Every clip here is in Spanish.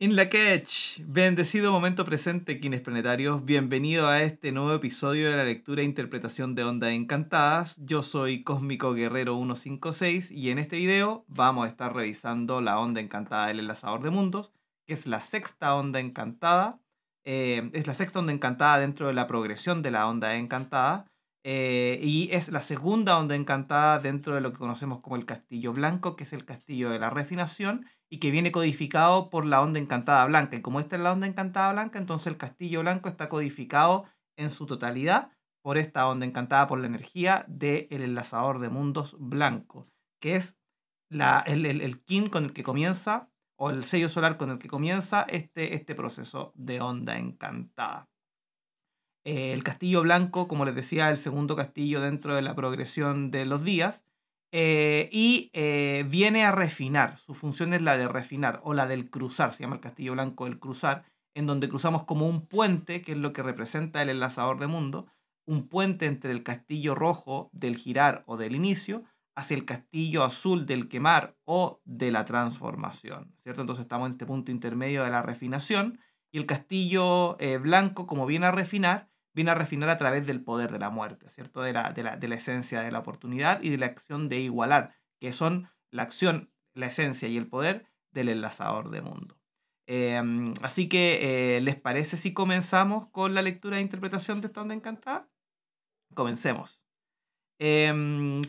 In la catch, bendecido momento presente, quienes planetarios. Bienvenido a este nuevo episodio de la lectura e interpretación de Ondas Encantadas. Yo soy Cósmico Guerrero 156 y en este video vamos a estar revisando la onda encantada del enlazador de mundos, que es la sexta onda encantada. Eh, es la sexta onda encantada dentro de la progresión de la onda encantada. Eh, y es la segunda onda encantada dentro de lo que conocemos como el castillo blanco, que es el castillo de la refinación y que viene codificado por la onda encantada blanca. Y como esta es la onda encantada blanca, entonces el castillo blanco está codificado en su totalidad por esta onda encantada por la energía del enlazador de mundos blanco, que es la, el, el, el kin con el que comienza, o el sello solar con el que comienza este, este proceso de onda encantada. Eh, el castillo blanco, como les decía, el segundo castillo dentro de la progresión de los días, eh, y eh, viene a refinar. Su función es la de refinar o la del cruzar, se llama el castillo blanco el cruzar, en donde cruzamos como un puente, que es lo que representa el enlazador de mundo, un puente entre el castillo rojo del girar o del inicio hacia el castillo azul del quemar o de la transformación, ¿cierto? Entonces estamos en este punto intermedio de la refinación y el castillo eh, blanco, como viene a refinar, viene a refinar a través del poder de la muerte, ¿cierto? De la, de la, de la esencia de la oportunidad y de la acción de igualar, que son la acción, la esencia y el poder del enlazador de mundo. Eh, así que, eh, ¿les parece si comenzamos con la lectura e interpretación de esta onda encantada? Comencemos. Eh,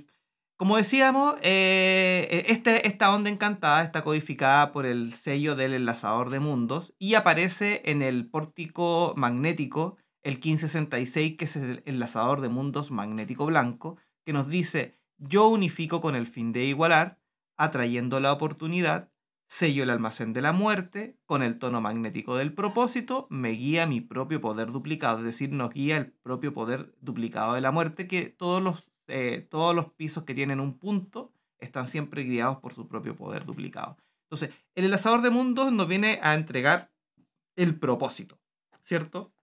como decíamos, eh, este, esta onda encantada está codificada por el sello del enlazador de mundos y aparece en el pórtico magnético el 1566, que es el enlazador de mundos magnético blanco, que nos dice, yo unifico con el fin de igualar, atrayendo la oportunidad, sello el almacén de la muerte, con el tono magnético del propósito, me guía mi propio poder duplicado, es decir, nos guía el propio poder duplicado de la muerte, que todos los, eh, todos los pisos que tienen un punto están siempre guiados por su propio poder duplicado. Entonces, el enlazador de mundos nos viene a entregar el propósito, ¿cierto?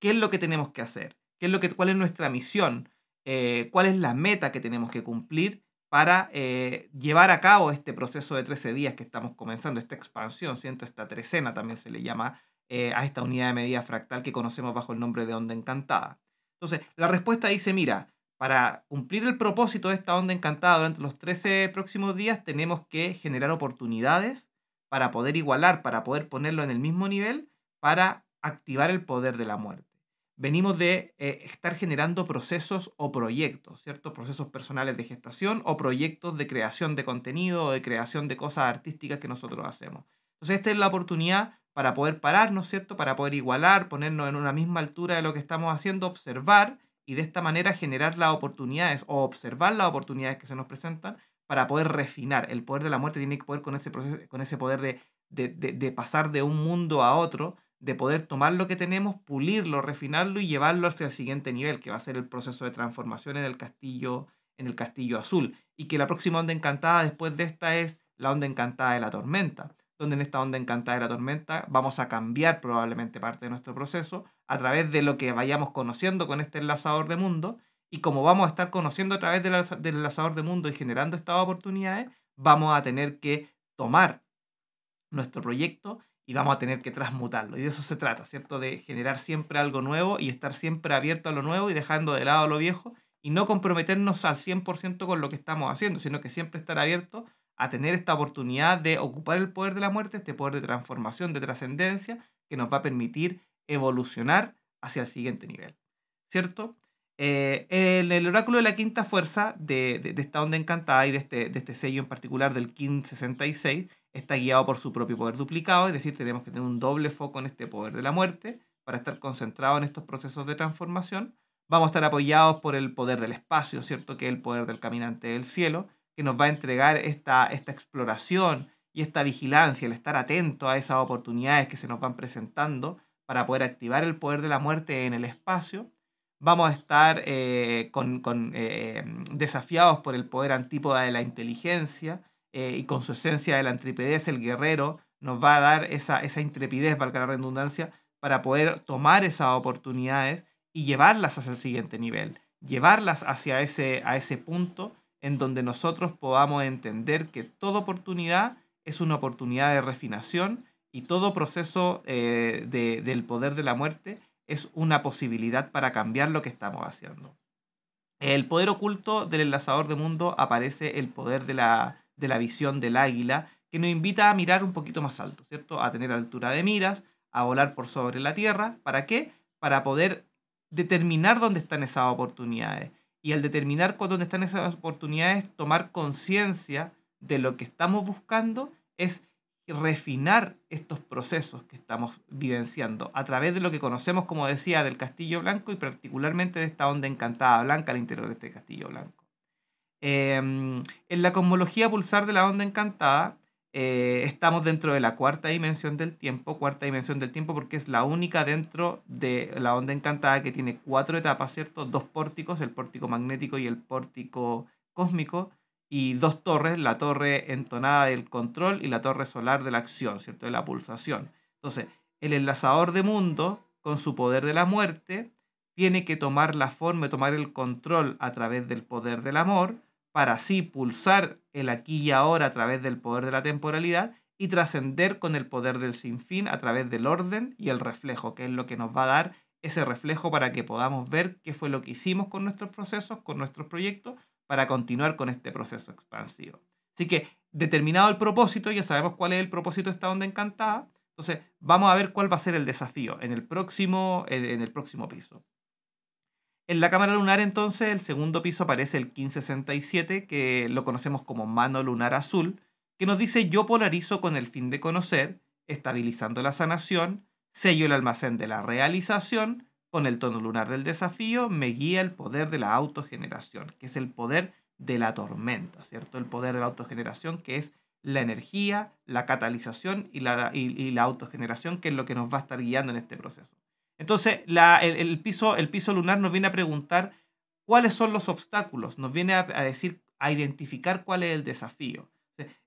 Qué es lo que tenemos que hacer, ¿Qué es lo que, cuál es nuestra misión, eh, cuál es la meta que tenemos que cumplir para eh, llevar a cabo este proceso de 13 días que estamos comenzando, esta expansión, ¿cierto? esta trecena también se le llama eh, a esta unidad de medida fractal que conocemos bajo el nombre de onda encantada. Entonces, la respuesta dice, mira, para cumplir el propósito de esta onda encantada durante los 13 próximos días tenemos que generar oportunidades para poder igualar, para poder ponerlo en el mismo nivel, para activar el poder de la muerte venimos de eh, estar generando procesos o proyectos, ¿cierto? Procesos personales de gestación o proyectos de creación de contenido o de creación de cosas artísticas que nosotros hacemos. Entonces, esta es la oportunidad para poder pararnos, ¿cierto? Para poder igualar, ponernos en una misma altura de lo que estamos haciendo, observar y de esta manera generar las oportunidades o observar las oportunidades que se nos presentan para poder refinar. El poder de la muerte tiene que poder con ese, proceso, con ese poder de, de, de pasar de un mundo a otro, de poder tomar lo que tenemos, pulirlo, refinarlo y llevarlo hacia el siguiente nivel, que va a ser el proceso de transformación en el castillo, en el castillo azul. Y que la próxima onda encantada después de esta es la onda encantada de la tormenta, donde en esta onda encantada de la tormenta vamos a cambiar probablemente parte de nuestro proceso a través de lo que vayamos conociendo con este enlazador de mundo. Y como vamos a estar conociendo a través del, del enlazador de mundo y generando estas oportunidades, vamos a tener que tomar nuestro proyecto y vamos a tener que transmutarlo. Y de eso se trata, ¿cierto? De generar siempre algo nuevo y estar siempre abierto a lo nuevo y dejando de lado lo viejo y no comprometernos al 100% con lo que estamos haciendo, sino que siempre estar abierto a tener esta oportunidad de ocupar el poder de la muerte, este poder de transformación, de trascendencia, que nos va a permitir evolucionar hacia el siguiente nivel, ¿cierto? Eh, el oráculo de la quinta fuerza de, de, esta onda encantada y de este, de este sello en particular del King 66, está guiado por su propio poder duplicado, es decir, tenemos que tener un doble foco en este poder de la muerte para estar concentrado en estos procesos de transformación. Vamos a estar apoyados por el poder del espacio, ¿cierto? Que es el poder del caminante del cielo, que nos va a entregar esta, esta exploración y esta vigilancia, el estar atento a esas oportunidades que se nos van presentando para poder activar el poder de la muerte en el espacio. Vamos a estar eh, con, con, eh, desafiados por el poder antípoda de la inteligencia, eh, y con su esencia de la intrepidez, el guerrero nos va a dar esa, esa intrepidez, valga la redundancia, para poder tomar esas oportunidades y llevarlas hacia el siguiente nivel, llevarlas hacia ese, a ese punto en donde nosotros podamos entender que toda oportunidad es una oportunidad de refinación y todo proceso eh, del poder de la muerte es una posibilidad para cambiar lo que estamos haciendo. El poder oculto del enlazador de mundo aparece el poder de la, de la visión del águila, que nos invita a mirar un poquito más alto, ¿cierto? A tener altura de miras, a volar por sobre la Tierra. ¿Para qué? Para poder determinar dónde están esas oportunidades. Y al determinar dónde están esas oportunidades, tomar conciencia de lo que estamos buscando es refinar estos procesos que estamos vivenciando a través de lo que conocemos, como decía, del castillo blanco y particularmente de esta onda encantada blanca al interior de este castillo blanco. Em, en la cosmología pulsar de la onda encantada, eh, estamos dentro de la cuarta dimensión del tiempo, cuarta dimensión del tiempo porque es la única dentro de la onda encantada que tiene cuatro etapas, ¿cierto? Dos pórticos, el pórtico magnético y el pórtico cósmico, y dos torres, la torre entonada del control y la torre solar de la acción, ¿cierto? De la pulsación. Entonces, el enlazador de mundo, con su poder de la muerte, tiene que tomar la forma, tomar el control a través del poder del amor, para así pulsar el aquí y ahora a través del poder de la temporalidad y trascender con el poder del sinfín a través del orden y el reflejo, que es lo que nos va a dar ese reflejo para que podamos ver qué fue lo que hicimos con nuestros procesos, con nuestros proyectos, para continuar con este proceso expansivo. Así que, determinado el propósito, ya sabemos cuál es el propósito de esta onda encantada, entonces vamos a ver cuál va a ser el desafío en el próximo, en el próximo piso. En la cámara lunar, entonces, el segundo piso aparece el 1567, que lo conocemos como mano lunar azul, que nos dice yo polarizo con el fin de conocer, estabilizando la sanación, sello el almacén de la realización, con el tono lunar del desafío me guía el poder de la autogeneración, que es el poder de la tormenta, ¿cierto? El poder de la autogeneración, que es la energía, la catalización y la, y la autogeneración, que es lo que nos va a estar guiando en este proceso. Entonces, el, piso, el piso lunar nos viene a preguntar cuáles son los obstáculos, nos viene a, decir, a identificar cuál es el desafío.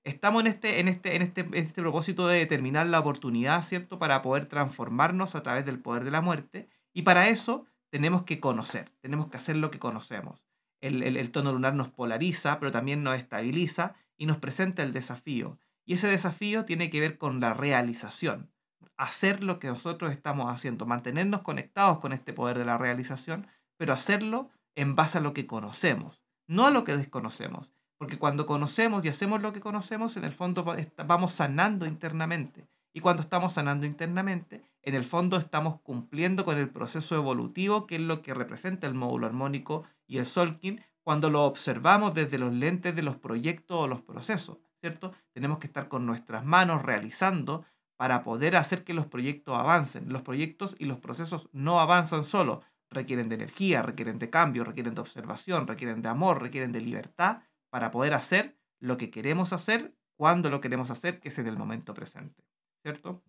Estamos en este, en, este, en, este, en este propósito de determinar la oportunidad, ¿cierto?, para poder transformarnos a través del poder de la muerte. Y para eso tenemos que conocer, tenemos que hacer lo que conocemos. El, el, tono lunar nos polariza, pero también nos estabiliza y nos presenta el desafío. Y ese desafío tiene que ver con la realización hacer lo que nosotros estamos haciendo, mantenernos conectados con este poder de la realización, pero hacerlo en base a lo que conocemos, no a lo que desconocemos. Porque cuando conocemos y hacemos lo que conocemos, en el fondo vamos sanando internamente. Y cuando estamos sanando internamente, en el fondo estamos cumpliendo con el proceso evolutivo, que es lo que representa el módulo armónico y el Solkin, cuando lo observamos desde los lentes de los proyectos o los procesos, ¿cierto? Tenemos que estar con nuestras manos realizando para poder hacer que los proyectos avancen. Los proyectos y los procesos no avanzan solo, requieren de energía, requieren de cambio, requieren de observación, requieren de amor, requieren de libertad para poder hacer lo que queremos hacer cuando lo queremos hacer, que es en el momento presente. ¿Cierto?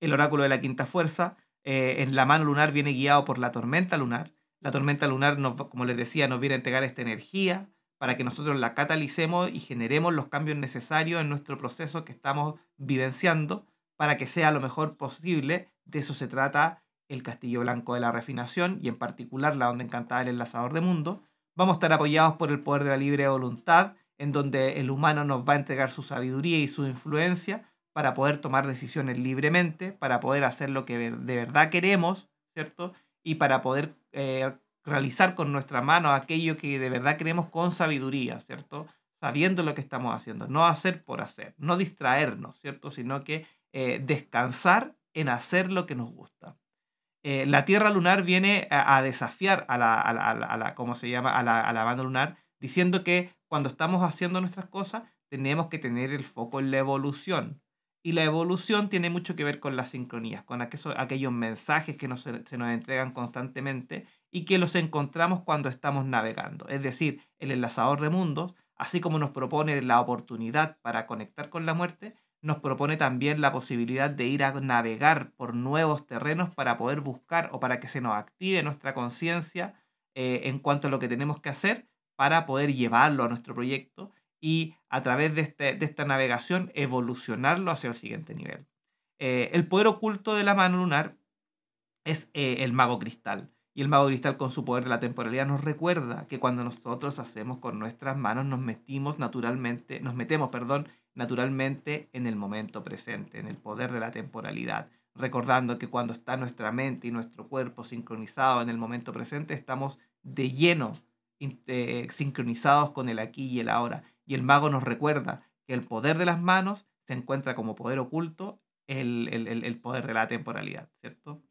El oráculo de la quinta fuerza eh, en la mano lunar viene guiado por la tormenta lunar. La tormenta lunar, como les decía, nos viene a entregar esta energía, para que nosotros la catalicemos y generemos los cambios necesarios en nuestro proceso que estamos vivenciando para que sea lo mejor posible. De eso se trata el Castillo Blanco de la Refinación y en particular la Onda Encantada del Enlazador de Mundo. Vamos a estar apoyados por el poder de la libre voluntad, en donde el humano nos va a entregar su sabiduría y su influencia para poder tomar decisiones libremente, para poder hacer lo que de verdad queremos, ¿cierto? Y para poder eh, realizar con nuestra mano aquello que de verdad queremos con sabiduría, ¿cierto? Sabiendo lo que estamos haciendo, no hacer por hacer, no distraernos, ¿cierto? Sino que eh, descansar en hacer lo que nos gusta. Eh, la Tierra lunar viene a, desafiar a la, a la, ¿cómo se llama? A la, a la banda lunar, diciendo que cuando estamos haciendo nuestras cosas, tenemos que tener el foco en la evolución. Y la evolución tiene mucho que ver con las sincronías, con aquellos, mensajes que se nos entregan constantemente y que los encontramos cuando estamos navegando. Es decir, el enlazador de mundos, así como nos propone la oportunidad para conectar con la muerte, nos propone también la posibilidad de ir a navegar por nuevos terrenos para poder buscar o para que se nos active nuestra conciencia eh, en cuanto a lo que tenemos que hacer para poder llevarlo a nuestro proyecto y a través de, este, esta navegación evolucionarlo hacia el siguiente nivel. Eh, el poder oculto de la mano lunar es eh, el mago cristal Y el mago cristal con su poder de la temporalidad nos recuerda que cuando nosotros hacemos con nuestras manos nos metimos naturalmente, nos metemos, perdón, naturalmente en el momento presente, en el poder de la temporalidad, recordando que cuando está nuestra mente y nuestro cuerpo sincronizados en el momento presente, estamos de lleno eh, sincronizados con el aquí y el ahora. Y el mago nos recuerda que el poder de las manos se encuentra como poder oculto el, el poder de la temporalidad, ¿cierto?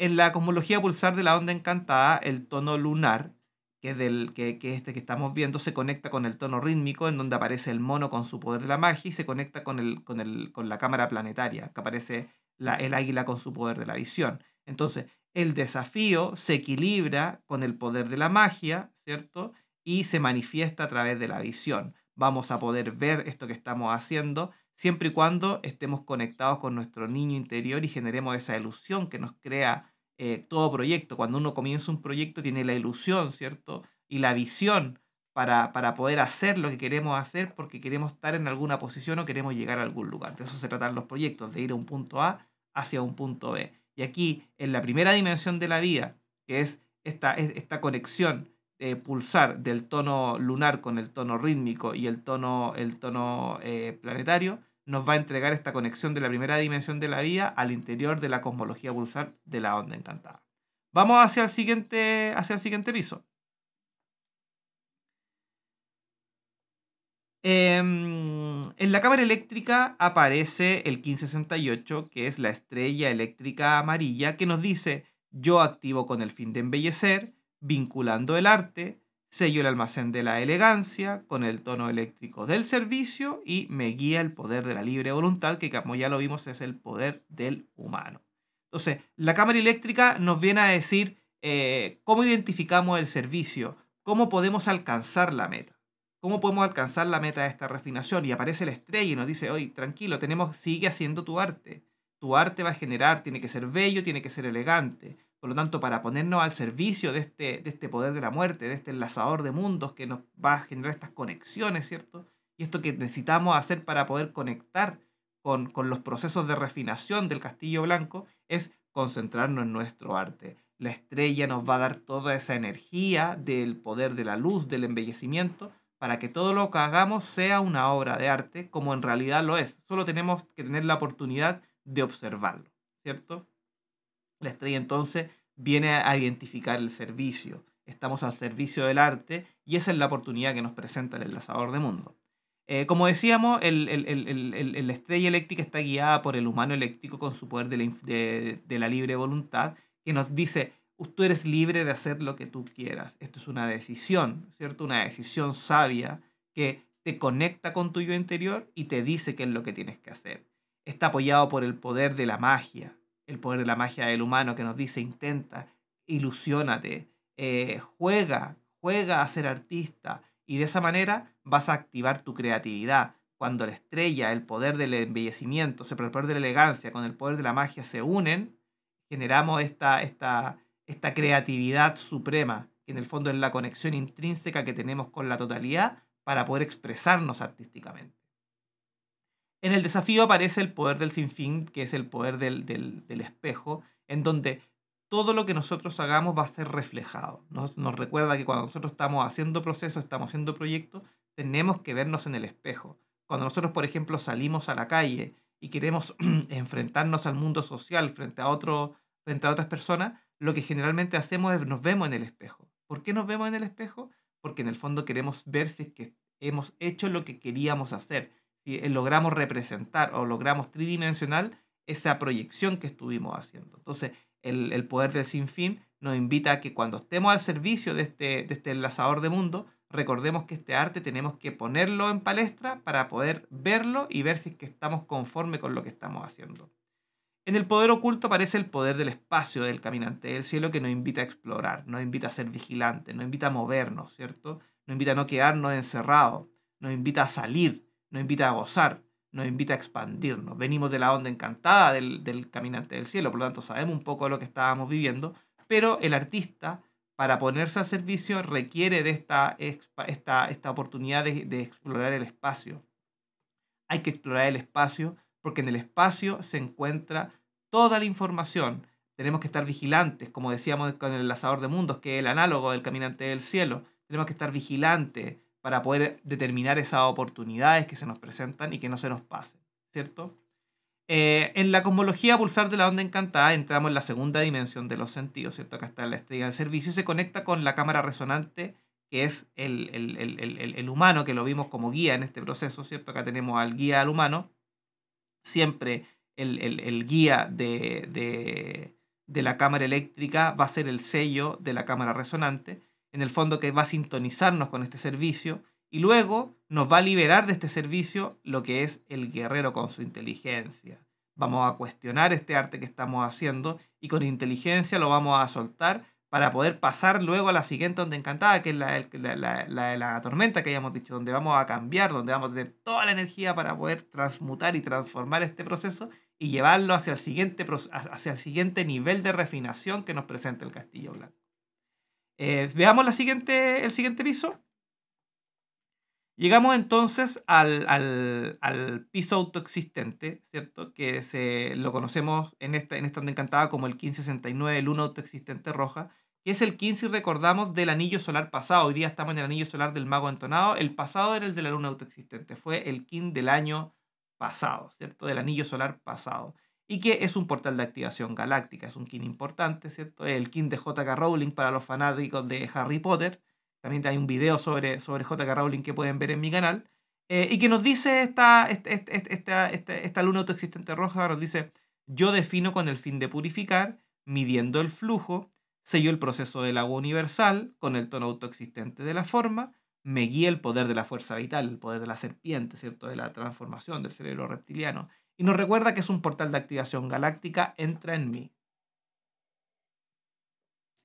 En la cosmología pulsar de la onda encantada, el tono lunar, que es, del, que, este que estamos viendo, se conecta con el tono rítmico, en donde aparece el mono con su poder de la magia, y se conecta con, el, con, el, con la cámara planetaria, que aparece la, el águila con su poder de la visión. Entonces, el desafío se equilibra con el poder de la magia, ¿cierto? Y se manifiesta a través de la visión. Vamos a poder ver esto que estamos haciendo siempre y cuando estemos conectados con nuestro niño interior y generemos esa ilusión que nos crea eh, todo proyecto. Cuando uno comienza un proyecto tiene la ilusión, ¿cierto? Y la visión para, para poder hacer lo que queremos hacer porque queremos estar en alguna posición o queremos llegar a algún lugar. De eso se tratan los proyectos, de ir a un punto A hacia un punto B. Y aquí, en la primera dimensión de la vida, que es esta, esta conexión de pulsar del tono lunar con el tono rítmico y el tono, el tono eh, planetario, nos va a entregar esta conexión de la primera dimensión de la vida al interior de la cosmología pulsar de la onda encantada. Vamos hacia el siguiente, hacia el siguiente piso. Em, en la cámara eléctrica aparece el 1568, que es la estrella eléctrica amarilla, que nos dice, yo activo con el fin de embellecer, vinculando el arte, sello el almacén de la elegancia con el tono eléctrico del servicio y me guía el poder de la libre voluntad, que como ya lo vimos es el poder del humano. Entonces, la cámara eléctrica nos viene a decir eh, cómo identificamos el servicio, cómo podemos alcanzar la meta, cómo podemos alcanzar la meta de esta refinación. Y aparece la estrella y nos dice, oye, tranquilo, tenemos, sigue haciendo tu arte. Tu arte va a generar, tiene que ser bello, tiene que ser elegante por lo tanto, para ponernos al servicio de este, de este poder de la muerte, de este enlazador de mundos que nos va a generar estas conexiones, ¿cierto? Y esto que necesitamos hacer para poder conectar con, con los procesos de refinación del Castillo Blanco es concentrarnos en nuestro arte. La estrella nos va a dar toda esa energía del poder de la luz, del embellecimiento, para que todo lo que hagamos sea una obra de arte como en realidad lo es. Solo tenemos que tener la oportunidad de observarlo, ¿cierto? La estrella entonces viene a identificar el servicio. Estamos al servicio del arte y esa es la oportunidad que nos presenta el enlazador de mundo. Eh, como decíamos, la estrella eléctrica está guiada por el humano eléctrico con su poder de la, de la, libre voluntad, que nos dice, tú eres libre de hacer lo que tú quieras. Esto es una decisión, ¿cierto? Una decisión sabia que te conecta con tu yo interior y te dice qué es lo que tienes que hacer. Está apoyado por el poder de la magia, el poder de la magia del humano que nos dice intenta, ilusiónate, eh, juega, juega a ser artista y de esa manera vas a activar tu creatividad. Cuando la estrella, el poder del embellecimiento, el poder de la elegancia con el poder de la magia se unen, generamos esta, esta, esta creatividad suprema, que en el fondo es la conexión intrínseca que tenemos con la totalidad para poder expresarnos artísticamente. En el desafío aparece el poder del sinfín, que es el poder del, espejo, en donde todo lo que nosotros hagamos va a ser reflejado. Nos, recuerda que cuando nosotros estamos haciendo procesos, estamos haciendo proyectos, tenemos que vernos en el espejo. Cuando nosotros, por ejemplo, salimos a la calle y queremos enfrentarnos al mundo social frente a, otro, frente a otras personas, lo que generalmente hacemos es nos vemos en el espejo. ¿Por qué nos vemos en el espejo? Porque en el fondo queremos ver si es que hemos hecho lo que queríamos hacer eh, logramos representar o logramos tridimensional esa proyección que estuvimos haciendo. Entonces, el, poder del sinfín nos invita a que cuando estemos al servicio de este, de este enlazador de mundo, recordemos que este arte tenemos que ponerlo en palestra para poder verlo y ver si es que estamos conforme con lo que estamos haciendo. En el poder oculto aparece el poder del espacio del caminante del cielo que nos invita a explorar, nos invita a ser vigilantes, nos invita a movernos, ¿cierto? Nos invita a no quedarnos encerrados, nos invita a salir, nos invita a gozar, nos invita a expandirnos. Venimos de la onda encantada del, caminante del cielo, por lo tanto sabemos un poco de lo que estábamos viviendo, pero el artista, para ponerse al servicio, requiere de esta, esta, esta oportunidad de, de explorar el espacio. Hay que explorar el espacio porque en el espacio se encuentra toda la información, tenemos que estar vigilantes, como decíamos con el lanzador de mundos, que es el análogo del caminante del cielo. Tenemos que estar vigilantes para poder determinar esas oportunidades que se nos presentan y que no se nos pasen, ¿cierto? Eh, en la cosmología pulsar de la onda encantada entramos en la segunda dimensión de los sentidos, ¿cierto? Acá está la estrella del servicio y se conecta con la cámara resonante, que es el, el, humano, que lo vimos como guía en este proceso, ¿cierto? Acá tenemos al guía al humano, siempre el, guía de, de, de la cámara eléctrica va a ser el sello de la cámara resonante, en el fondo que va a sintonizarnos con este servicio y luego nos va a liberar de este servicio lo que es el guerrero con su inteligencia. Vamos a cuestionar este arte que estamos haciendo y con inteligencia lo vamos a soltar para poder pasar luego a la siguiente onda encantada, que es la, la, la, tormenta que hayamos dicho, donde vamos a cambiar, donde vamos a tener toda la energía para poder transmutar y transformar este proceso y llevarlo hacia el siguiente, hacia el siguiente nivel de refinación que nos presenta el Castillo Blanco. Eh, veamos el siguiente piso. Llegamos entonces al, piso autoexistente, ¿cierto? Que se, lo conocemos en esta, en encantada como el 1569, luna autoexistente roja, que es el 15 y recordamos del anillo solar pasado. Hoy día estamos en el anillo solar del mago entonado. El pasado era el de la luna autoexistente, fue el 15 del año pasado, ¿cierto? Del anillo solar pasado. Y que es un portal de activación galáctica, es un kin importante, ¿cierto? El kin de JK Rowling para los fanáticos de Harry Potter. También hay un video sobre, sobre JK Rowling que pueden ver en mi canal. Eh, y que nos dice esta, esta, esta luna autoexistente roja, nos dice, yo defino con el fin de purificar, midiendo el flujo, sello el proceso del agua universal con el tono autoexistente de la forma, me guía el poder de la fuerza vital, el poder de la serpiente, ¿cierto? De la transformación del cerebro reptiliano. Y nos recuerda que es un portal de activación galáctica, entra en mí.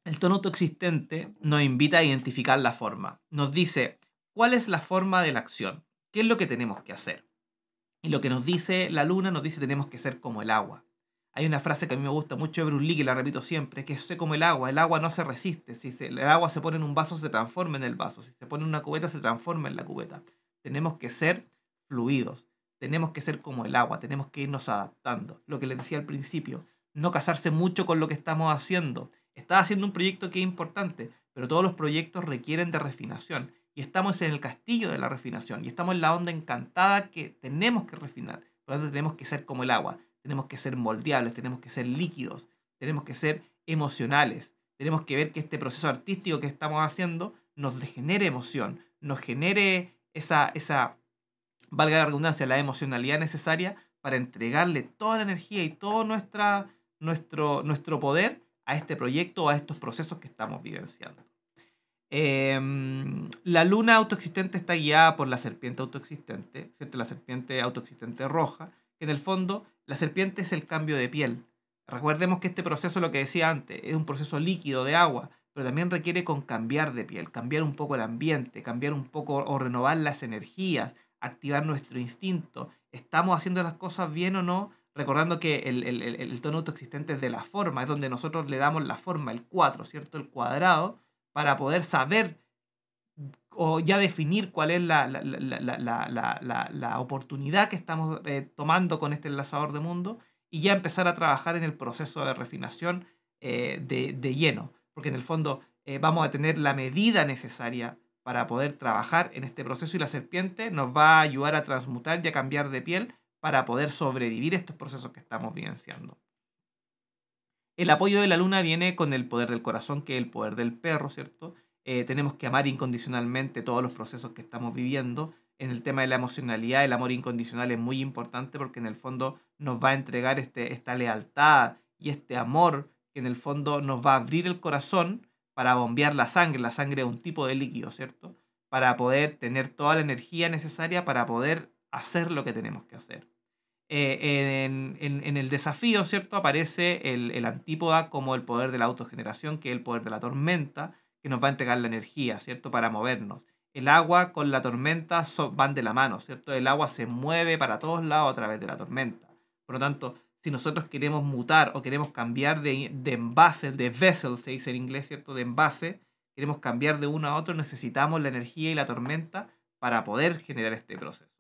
El tono autoexistente nos invita a identificar la forma. Nos dice cuál es la forma de la acción, qué es lo que tenemos que hacer. Y lo que nos dice la luna nos dice tenemos que ser como el agua. Hay una frase que a mí me gusta mucho de Bruce Lee, que la repito siempre, que es como el agua. El agua no se resiste. Si el agua se pone en un vaso, se transforma en el vaso. Si se pone en una cubeta, se transforma en la cubeta. Tenemos que ser fluidos. Tenemos que ser como el agua. Tenemos que irnos adaptando. Lo que les decía al principio, no casarse mucho con lo que estamos haciendo. Estás haciendo un proyecto que es importante, pero todos los proyectos requieren de refinación. Y estamos en el castillo de la refinación. Y estamos en la onda encantada que tenemos que refinar. Por lo tanto, tenemos que ser como el agua tenemos que ser moldeables, tenemos que ser líquidos, tenemos que ser emocionales, tenemos que ver que este proceso artístico que estamos haciendo nos genere emoción, nos genere esa, esa, valga la redundancia, la emocionalidad necesaria para entregarle toda la energía y todo nuestra, nuestro, nuestro poder a este proyecto o a estos procesos que estamos vivenciando. Em, la luna autoexistente está guiada por la serpiente autoexistente, ¿cierto? la serpiente autoexistente roja, que en el fondo la serpiente es el cambio de piel. Recordemos que este proceso, lo que decía antes, es un proceso líquido de agua, pero también requiere con cambiar de piel, cambiar un poco el ambiente, cambiar un poco o renovar las energías, activar nuestro instinto. ¿Estamos haciendo las cosas bien o no? Recordando que el, el, el, tono autoexistente es de la forma, es donde nosotros le damos la forma, el 4, ¿cierto? El cuadrado, para poder saber o ya definir cuál es la, la, oportunidad que estamos eh, tomando con este enlazador de mundo y ya empezar a trabajar en el proceso de refinación eh, de, lleno, porque en el fondo eh, vamos a tener la medida necesaria para poder trabajar en este proceso y la serpiente nos va a ayudar a transmutar y a cambiar de piel para poder sobrevivir estos procesos que estamos vivenciando. El apoyo de la luna viene con el poder del corazón, que es el poder del perro, ¿cierto? Eh, tenemos que amar incondicionalmente todos los procesos que estamos viviendo. En el tema de la emocionalidad, el amor incondicional es muy importante porque en el fondo nos va a entregar este, esta lealtad y este amor que en el fondo nos va a abrir el corazón para bombear la sangre. La sangre es un tipo de líquido, ¿cierto? Para poder tener toda la energía necesaria para poder hacer lo que tenemos que hacer. Eh, en, el desafío, ¿cierto? Aparece el, antípoda como el poder de la autogeneración, que es el poder de la tormenta, que nos va a entregar la energía, ¿cierto? Para movernos. El agua con la tormenta van de la mano, ¿cierto? El agua se mueve para todos lados a través de la tormenta. Por lo tanto, si nosotros queremos mutar o queremos cambiar de, de envase, de vessel, se dice en inglés, ¿cierto? De envase, queremos cambiar de uno a otro, necesitamos la energía y la tormenta para poder generar este proceso.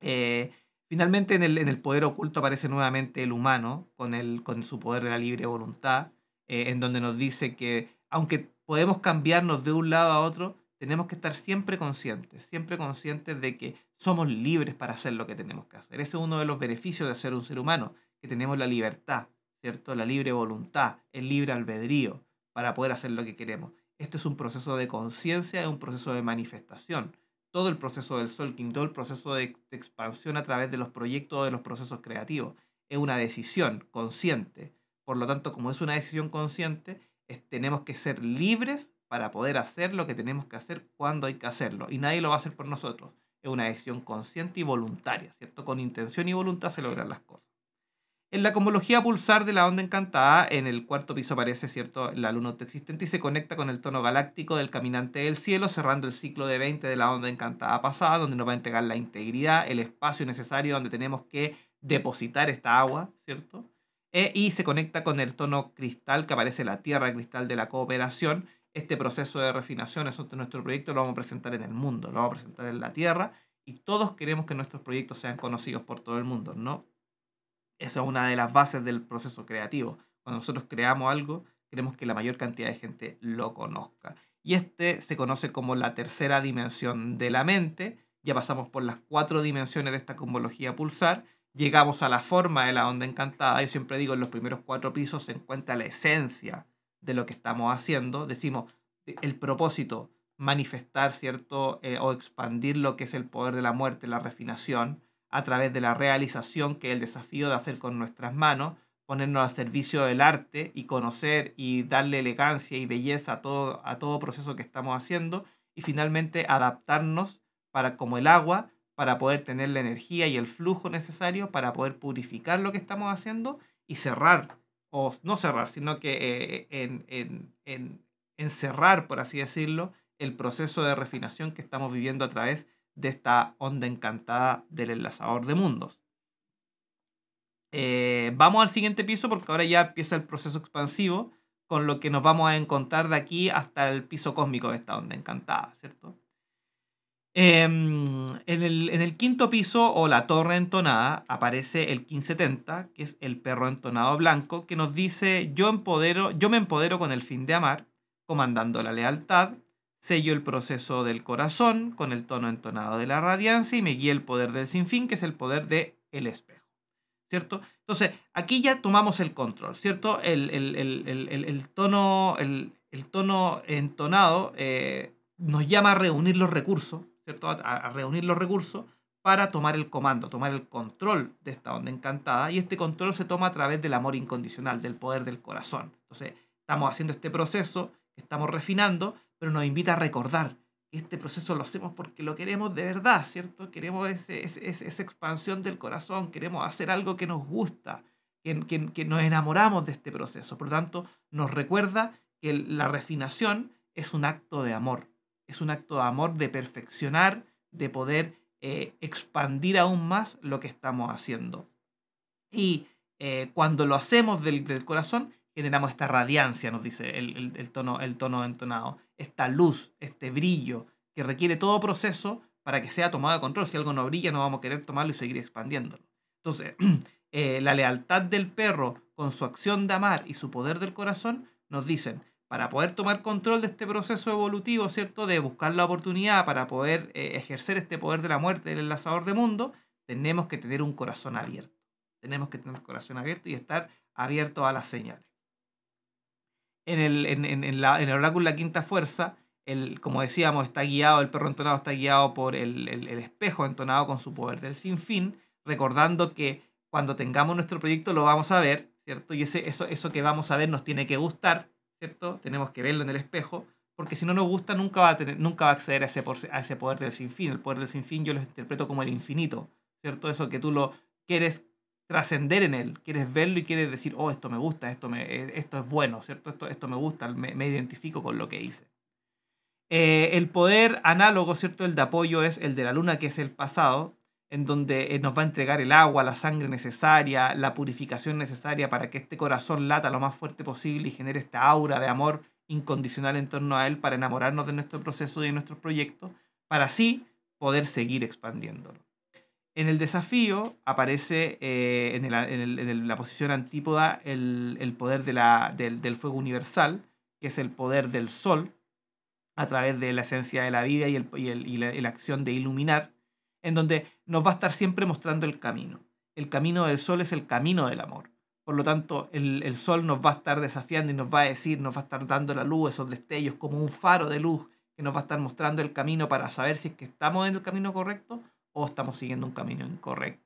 Eh, Finalmente, en el, en el poder oculto aparece nuevamente el humano, con, el, con su poder de la libre voluntad, eh, en donde nos dice que aunque podemos cambiarnos de un lado a otro, tenemos que estar siempre conscientes, siempre conscientes de que somos libres para hacer lo que tenemos que hacer. Ese es uno de los beneficios de ser un ser humano, que tenemos la libertad, ¿cierto? La libre voluntad, el libre albedrío para poder hacer lo que queremos. Esto es un proceso de conciencia, es un proceso de manifestación. Todo el proceso del Solking, todo el proceso de, expansión a través de los proyectos, de los procesos creativos, es una decisión consciente. Por lo tanto, como es una decisión consciente, tenemos que ser libres para poder hacer lo que tenemos que hacer cuando hay que hacerlo. Y nadie lo va a hacer por nosotros. Es una decisión consciente y voluntaria, ¿cierto? Con intención y voluntad se logran las cosas. En la cosmología pulsar de la onda encantada, en el cuarto piso aparece, ¿cierto?, la luna autoexistente y se conecta con el tono galáctico del caminante del cielo, cerrando el ciclo de 20 de la onda encantada pasada, donde nos va a entregar la integridad, el espacio necesario donde tenemos que depositar esta agua, ¿cierto? E, y se conecta con el tono cristal que aparece la tierra cristal de la cooperación. Este proceso de refinación, eso nuestro proyecto, lo vamos a presentar en el mundo, lo vamos a presentar en la tierra y todos queremos que nuestros proyectos sean conocidos por todo el mundo, ¿no? Esa es una de las bases del proceso creativo. Cuando nosotros creamos algo, queremos que la mayor cantidad de gente lo conozca. Y este se conoce como la tercera dimensión de la mente. Ya pasamos por las cuatro dimensiones de esta cosmología pulsar llegamos a la forma de la onda encantada. Yo siempre digo, en los primeros cuatro pisos se encuentra la esencia de lo que estamos haciendo. Decimos, el propósito, manifestar, ¿cierto? Eh, o expandir lo que es el poder de la muerte, la refinación, a través de la realización, que es el desafío de hacer con nuestras manos, ponernos al servicio del arte y conocer y darle elegancia y belleza a todo, a todo proceso que estamos haciendo. Y finalmente adaptarnos para, como el agua, para poder tener la energía y el flujo necesario para poder purificar lo que estamos haciendo y cerrar, o no cerrar, sino que eh, en, encerrar, por así decirlo, el proceso de refinación que estamos viviendo a través de esta onda encantada del enlazador de mundos. Eh, vamos al siguiente piso porque ahora ya empieza el proceso expansivo con lo que nos vamos a encontrar de aquí hasta el piso cósmico de esta onda encantada, ¿cierto? Em, en, el, quinto piso o la torre entonada aparece el 1570, que es el perro entonado blanco, que nos dice, yo, empodero, yo me empodero con el fin de amar, comandando la lealtad, sello el proceso del corazón con el tono entonado de la radiancia y me guía el poder del sinfín, que es el poder del el espejo. ¿Cierto? Entonces, aquí ya tomamos el control, ¿cierto? El, tono, el, tono entonado eh, nos llama a reunir los recursos, a, reunir los recursos para tomar el comando, tomar el control de esta onda encantada. Y este control se toma a través del amor incondicional, del poder del corazón. Entonces, estamos haciendo este proceso, estamos refinando, pero nos invita a recordar que este proceso lo hacemos porque lo queremos de verdad, ¿cierto? Queremos esa expansión del corazón, queremos hacer algo que nos gusta, que, que, que nos enamoramos de este proceso. Por lo tanto, nos recuerda que la refinación es un acto de amor, es un acto de amor, de perfeccionar, de poder eh, expandir aún más lo que estamos haciendo. Y eh, cuando lo hacemos del, corazón, generamos esta radiancia, nos dice el, tono, el tono entonado, esta luz, este brillo, que requiere todo proceso para que sea tomado de control. Si algo no brilla, no vamos a querer tomarlo y seguir expandiéndolo. Entonces, eh, la lealtad del perro con su acción de amar y su poder del corazón nos dicen, para poder tomar control de este proceso evolutivo, ¿cierto? De buscar la oportunidad para poder eh, ejercer este poder de la muerte del enlazador de mundo, tenemos que tener un corazón abierto. Tenemos que tener un corazón abierto y estar abierto a las señales. En el, en, en, la, en el oráculo La Quinta Fuerza, el, como decíamos, está guiado, el perro entonado está guiado por el, el, el espejo entonado con su poder del sinfín, recordando que cuando tengamos nuestro proyecto lo vamos a ver, ¿cierto? Y ese, eso, eso que vamos a ver nos tiene que gustar, tenemos que verlo en el espejo, porque si no nos gusta nunca va a, tener, nunca va a acceder a ese, a ese poder del sinfín. El poder del sinfín yo lo interpreto como el infinito, ¿cierto? Eso que tú lo quieres trascender en él, quieres verlo y quieres decir, oh, esto me gusta, esto, me, eh, esto es bueno, ¿cierto? Esto, esto me gusta, me, me identifico con lo que hice. Eh, el poder análogo, ¿cierto? El de apoyo es el de la luna, que es el pasado, en donde eh, nos va a entregar el agua, la sangre necesaria, la purificación necesaria para que este corazón lata lo más fuerte posible y genere esta aura de amor incondicional en torno a él para enamorarnos de nuestro proceso y de nuestros proyectos, para así poder seguir expandiéndolo. En el desafío aparece eh, en, la posición antípoda el, poder del, fuego universal, que es el poder del sol, a través de la esencia de la vida y, la, acción de iluminar, en donde nos va a estar siempre mostrando el camino. El camino del sol es el camino del amor. Por lo tanto, el, el, sol nos va a estar desafiando y nos va a decir, nos va a estar dando la luz, esos destellos, como un faro de luz que nos va a estar mostrando el camino para saber si es que estamos en el camino correcto o estamos siguiendo un camino incorrecto.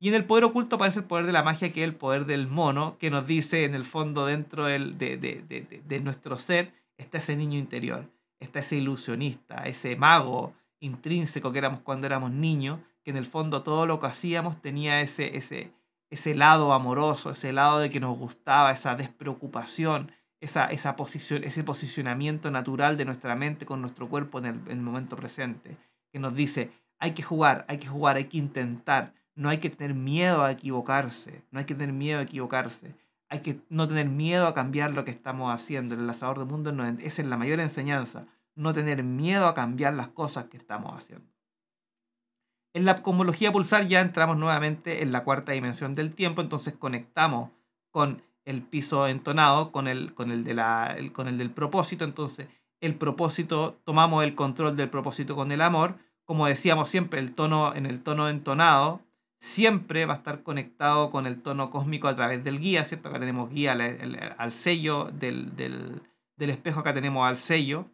Y en el poder oculto aparece el poder de la magia, que es el poder del mono, que nos dice en el fondo dentro del, de, de, de, de, nuestro ser está ese niño interior, está ese ilusionista, ese mago intrínseco que éramos cuando éramos niños, que en el fondo todo lo que hacíamos tenía ese, ese, ese lado amoroso, ese lado de que nos gustaba, esa despreocupación, esa, esa posición, ese posicionamiento natural de nuestra mente con nuestro cuerpo en el, en el momento presente, que nos dice, hay que jugar, hay que jugar, hay que intentar. No hay que tener miedo a equivocarse. No hay que tener miedo a equivocarse. Hay que no tener miedo a cambiar lo que estamos haciendo. El enlazador de mundo no, esa es la mayor enseñanza. No tener miedo a cambiar las cosas que estamos haciendo. En la cosmología pulsar ya entramos nuevamente en la cuarta dimensión del tiempo, entonces conectamos con el piso entonado, con el, con el, de la, con el del propósito, entonces el propósito, tomamos el control del propósito con el amor, como decíamos siempre, el tono en el tono entonado siempre va a estar conectado con el tono cósmico a través del guía, ¿cierto? Acá tenemos guía al, sello del, del, espejo, acá tenemos al sello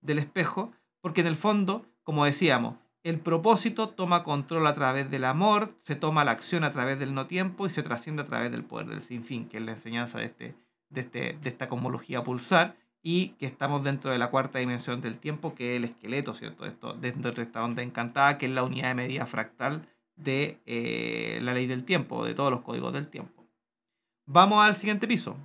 del espejo, porque en el fondo, como decíamos, el propósito toma control a través del amor, se toma la acción a través del no tiempo y se trasciende a través del poder del sinfín, que es la enseñanza de, este, de, este, de esta cosmología pulsar y que estamos dentro de la cuarta dimensión del tiempo, que es el esqueleto, ¿cierto? Esto, dentro de esta onda encantada, que es la unidad de medida fractal de eh, la ley del tiempo, de todos los códigos del tiempo. Vamos al siguiente piso.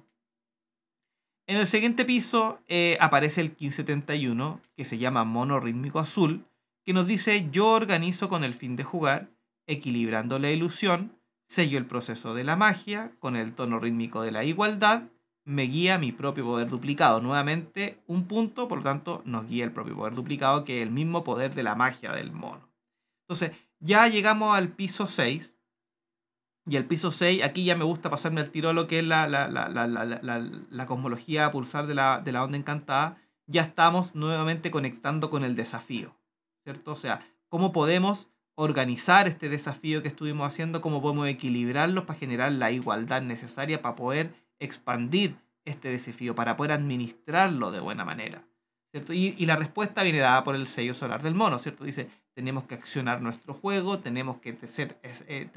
En el siguiente piso eh, aparece el 1571, que se llama mono rítmico azul, que nos dice yo organizo con el fin de jugar, equilibrando la ilusión, sello el proceso de la magia con el tono rítmico de la igualdad me guía mi propio poder duplicado. Nuevamente, un punto, por lo tanto, nos guía el propio poder duplicado, que es el mismo poder de la magia del mono. Entonces, ya llegamos al piso 6. Y el piso 6, aquí ya me gusta pasarme al tiro lo que es la, la, la, la cosmología pulsar de la, de la onda encantada. Ya estamos nuevamente conectando con el desafío. ¿Cierto? O sea, cómo podemos organizar este desafío que estuvimos haciendo, cómo podemos equilibrarlo para generar la igualdad necesaria para poder expandir este desafío, para poder administrarlo de buena manera. ¿cierto? Y, la respuesta viene dada por el sello solar del mono, ¿cierto? Dice, tenemos que accionar nuestro juego, tenemos que ser, eh,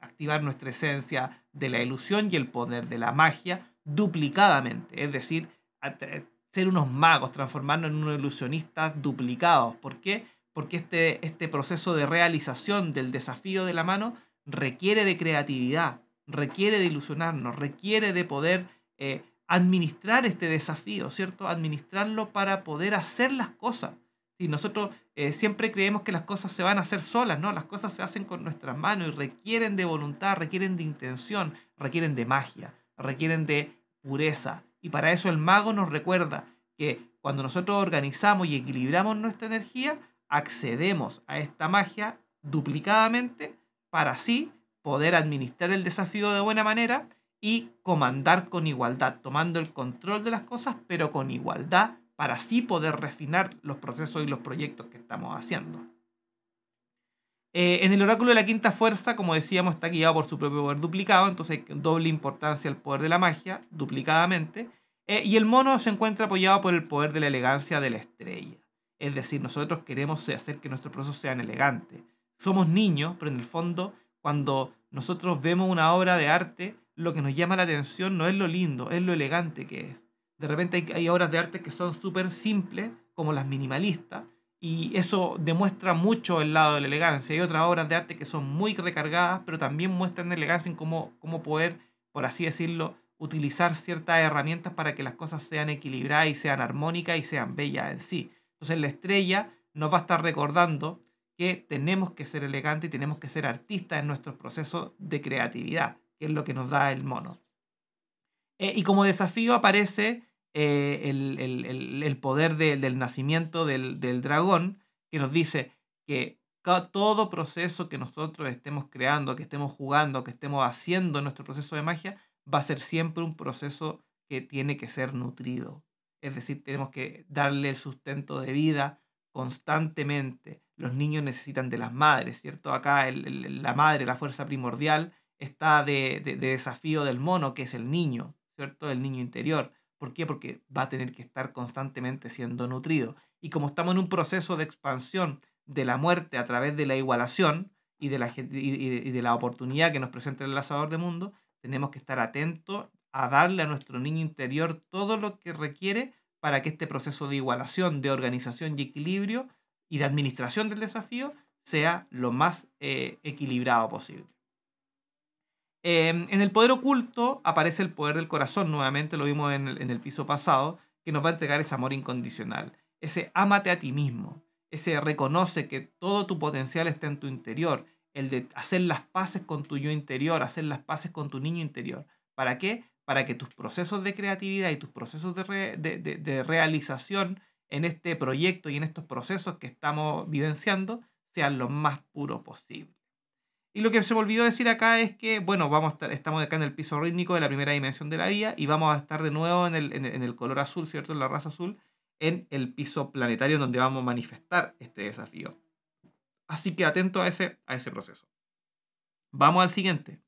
activar nuestra esencia de la ilusión y el poder de la magia duplicadamente, es decir, ser unos magos, transformarnos en unos ilusionistas duplicados. ¿Por qué? Porque este, este proceso de realización del desafío de la mano requiere de creatividad, requiere de ilusionarnos, requiere de poder eh, administrar este desafío, ¿cierto? Administrarlo para poder hacer las cosas. Y nosotros eh, siempre creemos que las cosas se van a hacer solas, ¿no? Las cosas se hacen con nuestras manos y requieren de voluntad, requieren de intención, requieren de magia, requieren de pureza. Y para eso el mago nos recuerda que cuando nosotros organizamos y equilibramos nuestra energía, accedemos a esta magia duplicadamente para así poder administrar el desafío de buena manera y comandar con igualdad, tomando el control de las cosas, pero con igualdad para así poder refinar los procesos y los proyectos que estamos haciendo. Eh, en el oráculo de la quinta fuerza, como decíamos, está guiado por su propio poder duplicado, entonces doble importancia el poder de la magia, duplicadamente. Eh, y el mono se encuentra apoyado por el poder de la elegancia de la estrella. Es decir, nosotros queremos hacer que nuestros procesos sean elegantes. Somos niños, pero en el fondo cuando nosotros vemos una obra de arte, lo que nos llama la atención no es lo lindo, es lo elegante que es. De repente hay, obras de arte que son súper simples, como las minimalistas, y eso demuestra mucho el lado de la elegancia. Hay otras obras de arte que son muy recargadas, pero también muestran elegancia en cómo, cómo poder, por así decirlo, utilizar ciertas herramientas para que las cosas sean equilibradas y sean armónicas y sean bellas en sí. Entonces la estrella nos va a estar recordando que tenemos que ser elegantes y tenemos que ser artistas en nuestros procesos de creatividad, que es lo que nos da el mono. Eh, y como desafío aparece eh, el, poder del nacimiento del, dragón, que nos dice que todo proceso que nosotros estemos creando, que estemos jugando, que estemos haciendo nuestro proceso de magia, va a ser siempre un proceso que tiene que ser nutrido. Es decir, tenemos que darle el sustento de vida constantemente. Los niños necesitan de las madres, ¿cierto? Acá la madre, la fuerza primordial, está de, de, desafío del mono, que es el niño, ¿cierto? El niño interior. ¿Por qué? Porque va a tener que estar constantemente siendo nutrido. Y como estamos en un proceso de expansión de la muerte a través de la igualación y de la, y de la oportunidad que nos presenta el lanzador de mundo, tenemos que estar atentos a darle a nuestro niño interior todo lo que requiere para que este proceso de igualación, de organización y equilibrio y de administración del desafío sea lo más eh, equilibrado posible. Em, en el poder oculto aparece el poder del corazón, nuevamente lo vimos en el, piso pasado, que nos va a entregar ese amor incondicional, ese ámate a ti mismo, ese reconoce que todo tu potencial está en tu interior, el de hacer las paces con tu yo interior, hacer las paces con tu niño interior. ¿Para qué? Para que tus procesos de creatividad y tus procesos de, realización en este proyecto y en estos procesos que estamos vivenciando sean lo más puro posible. Y lo que se me olvidó decir acá es que, bueno, vamos estamos acá en el piso rítmico de la primera dimensión de la vida y vamos a estar de nuevo en el, en color azul, ¿cierto? En la raza azul, en el piso planetario donde vamos a manifestar este desafío. Así que atento a ese, a ese proceso. Vamos al siguiente.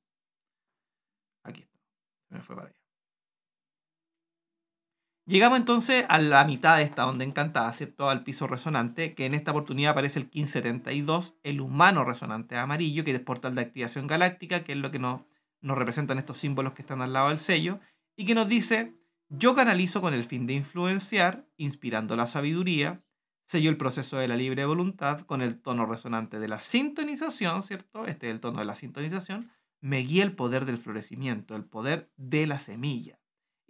Aquí está. me fue para allá. Llegamos entonces a la mitad de esta onda encantada, ¿cierto? Al piso resonante, que en esta oportunidad aparece el 1572, el humano resonante amarillo, que es portal de activación galáctica, que es lo que nos, nos representan estos símbolos que están al lado del sello, y que nos dice, yo canalizo con el fin de influenciar, inspirando la sabiduría, sello el proceso de la libre voluntad con el tono resonante de la sintonización, ¿cierto? Este es el tono de la sintonización. Me guía el poder del florecimiento, el poder de la semilla.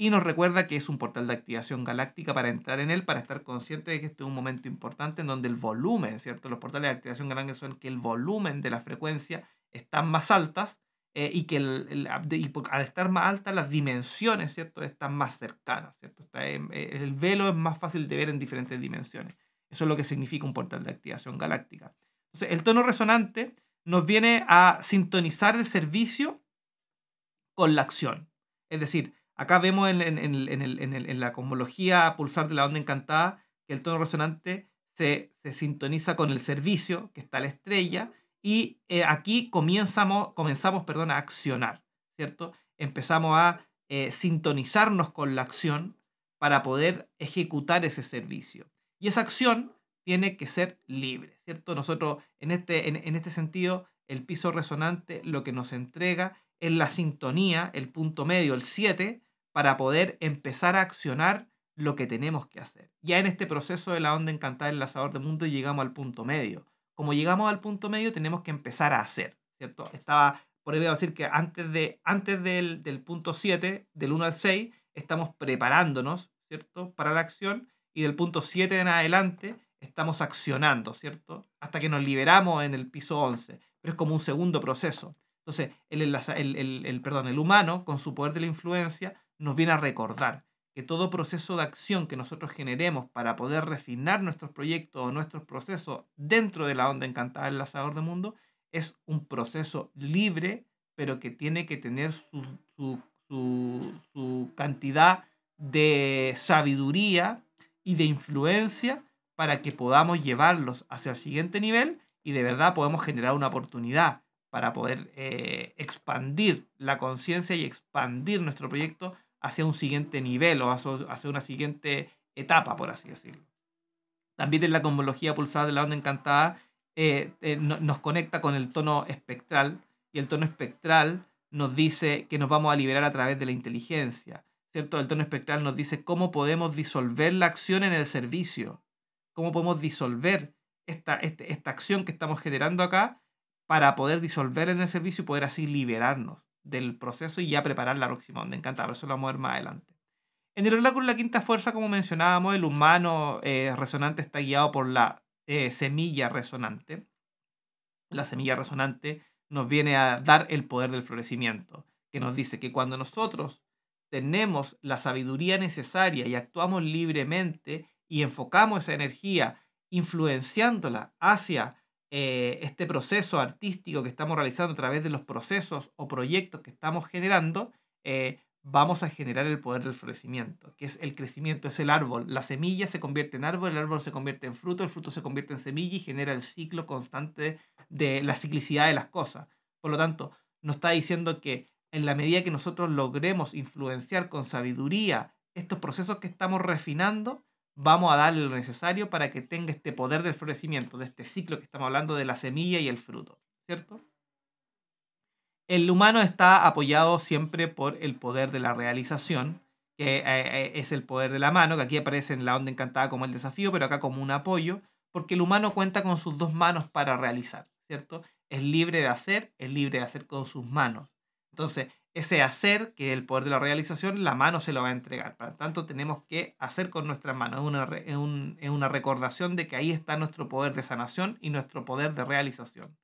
Y nos recuerda que es un portal de activación galáctica para entrar en él, para estar consciente de que este es un momento importante en donde el volumen, ¿cierto? Los portales de activación galáctica son que el volumen de la frecuencia están más altas eh, y que al estar más altas las dimensiones, ¿cierto? Están más cercanas, ¿cierto? Eh, el velo es más fácil de ver en diferentes dimensiones. Eso es lo que significa un portal de activación galáctica. Entonces, el tono resonante nos viene a sintonizar el servicio con la acción. Es decir, acá vemos en, la cosmología pulsar de la onda encantada que el tono resonante se, sintoniza con el servicio, que está la estrella, y eh, aquí comenzamos, comenzamos perdón, a accionar, ¿cierto? Empezamos a eh, sintonizarnos con la acción para poder ejecutar ese servicio. Y esa acción tiene que ser libre, ¿cierto? Nosotros, en este, en, este sentido, el piso resonante lo que nos entrega es la sintonía, el punto medio, el 7, para poder empezar a accionar lo que tenemos que hacer. Ya en este proceso de la onda encantada del lanzador de mundo llegamos al punto medio. Como llegamos al punto medio, tenemos que empezar a hacer, ¿cierto? Estaba, por decir que antes, de, antes del, del punto 7, del 1 al 6, estamos preparándonos, ¿cierto? Para la acción y del punto 7 en adelante estamos accionando, ¿cierto? Hasta que nos liberamos en el piso 11, pero es como un segundo proceso. Entonces, el, el, el, perdón, el humano, con su poder de la influencia, nos viene a recordar que todo proceso de acción que nosotros generemos para poder refinar nuestros proyectos o nuestros procesos dentro de la onda encantada del lanzador de mundo es un proceso libre, pero que tiene que tener su, su, su, su cantidad de sabiduría y de influencia para que podamos llevarlos hacia el siguiente nivel y de verdad podemos generar una oportunidad para poder eh, expandir la conciencia y expandir nuestro proyecto hacia un siguiente nivel o hacia una siguiente etapa, por así decirlo. También en la cosmología pulsada de la onda encantada eh, eh, nos conecta con el tono espectral y el tono espectral nos dice que nos vamos a liberar a través de la inteligencia. ¿cierto? El tono espectral nos dice cómo podemos disolver la acción en el servicio, cómo podemos disolver esta, este, esta acción que estamos generando acá para poder disolver en el servicio y poder así liberarnos del proceso y ya preparar la próxima onda encantada. Eso lo vamos a ver más adelante. En el oráculo la quinta fuerza, como mencionábamos, el humano eh, resonante está guiado por la eh, semilla resonante. La semilla resonante nos viene a dar el poder del florecimiento, que nos dice que cuando nosotros tenemos la sabiduría necesaria y actuamos libremente y enfocamos esa energía influenciándola hacia eh, este proceso artístico que estamos realizando a través de los procesos o proyectos que estamos generando, eh, vamos a generar el poder del florecimiento, que es el crecimiento, es el árbol. La semilla se convierte en árbol, el árbol se convierte en fruto, el fruto se convierte en semilla y genera el ciclo constante de la ciclicidad de las cosas. Por lo tanto, nos está diciendo que en la medida que nosotros logremos influenciar con sabiduría estos procesos que estamos refinando, vamos a darle lo necesario para que tenga este poder del florecimiento, de este ciclo que estamos hablando de la semilla y el fruto, ¿cierto? El humano está apoyado siempre por el poder de la realización, que eh, eh, es el poder de la mano, que aquí aparece en la onda encantada como el desafío, pero acá como un apoyo, porque el humano cuenta con sus dos manos para realizar, ¿cierto? Es libre de hacer, es libre de hacer con sus manos. Entonces, ese hacer, que es el poder de la realización, la mano se lo va a entregar. Por tanto, tenemos que hacer con nuestras manos. Es una, es una recordación de que ahí está nuestro poder de sanación y nuestro poder de realización.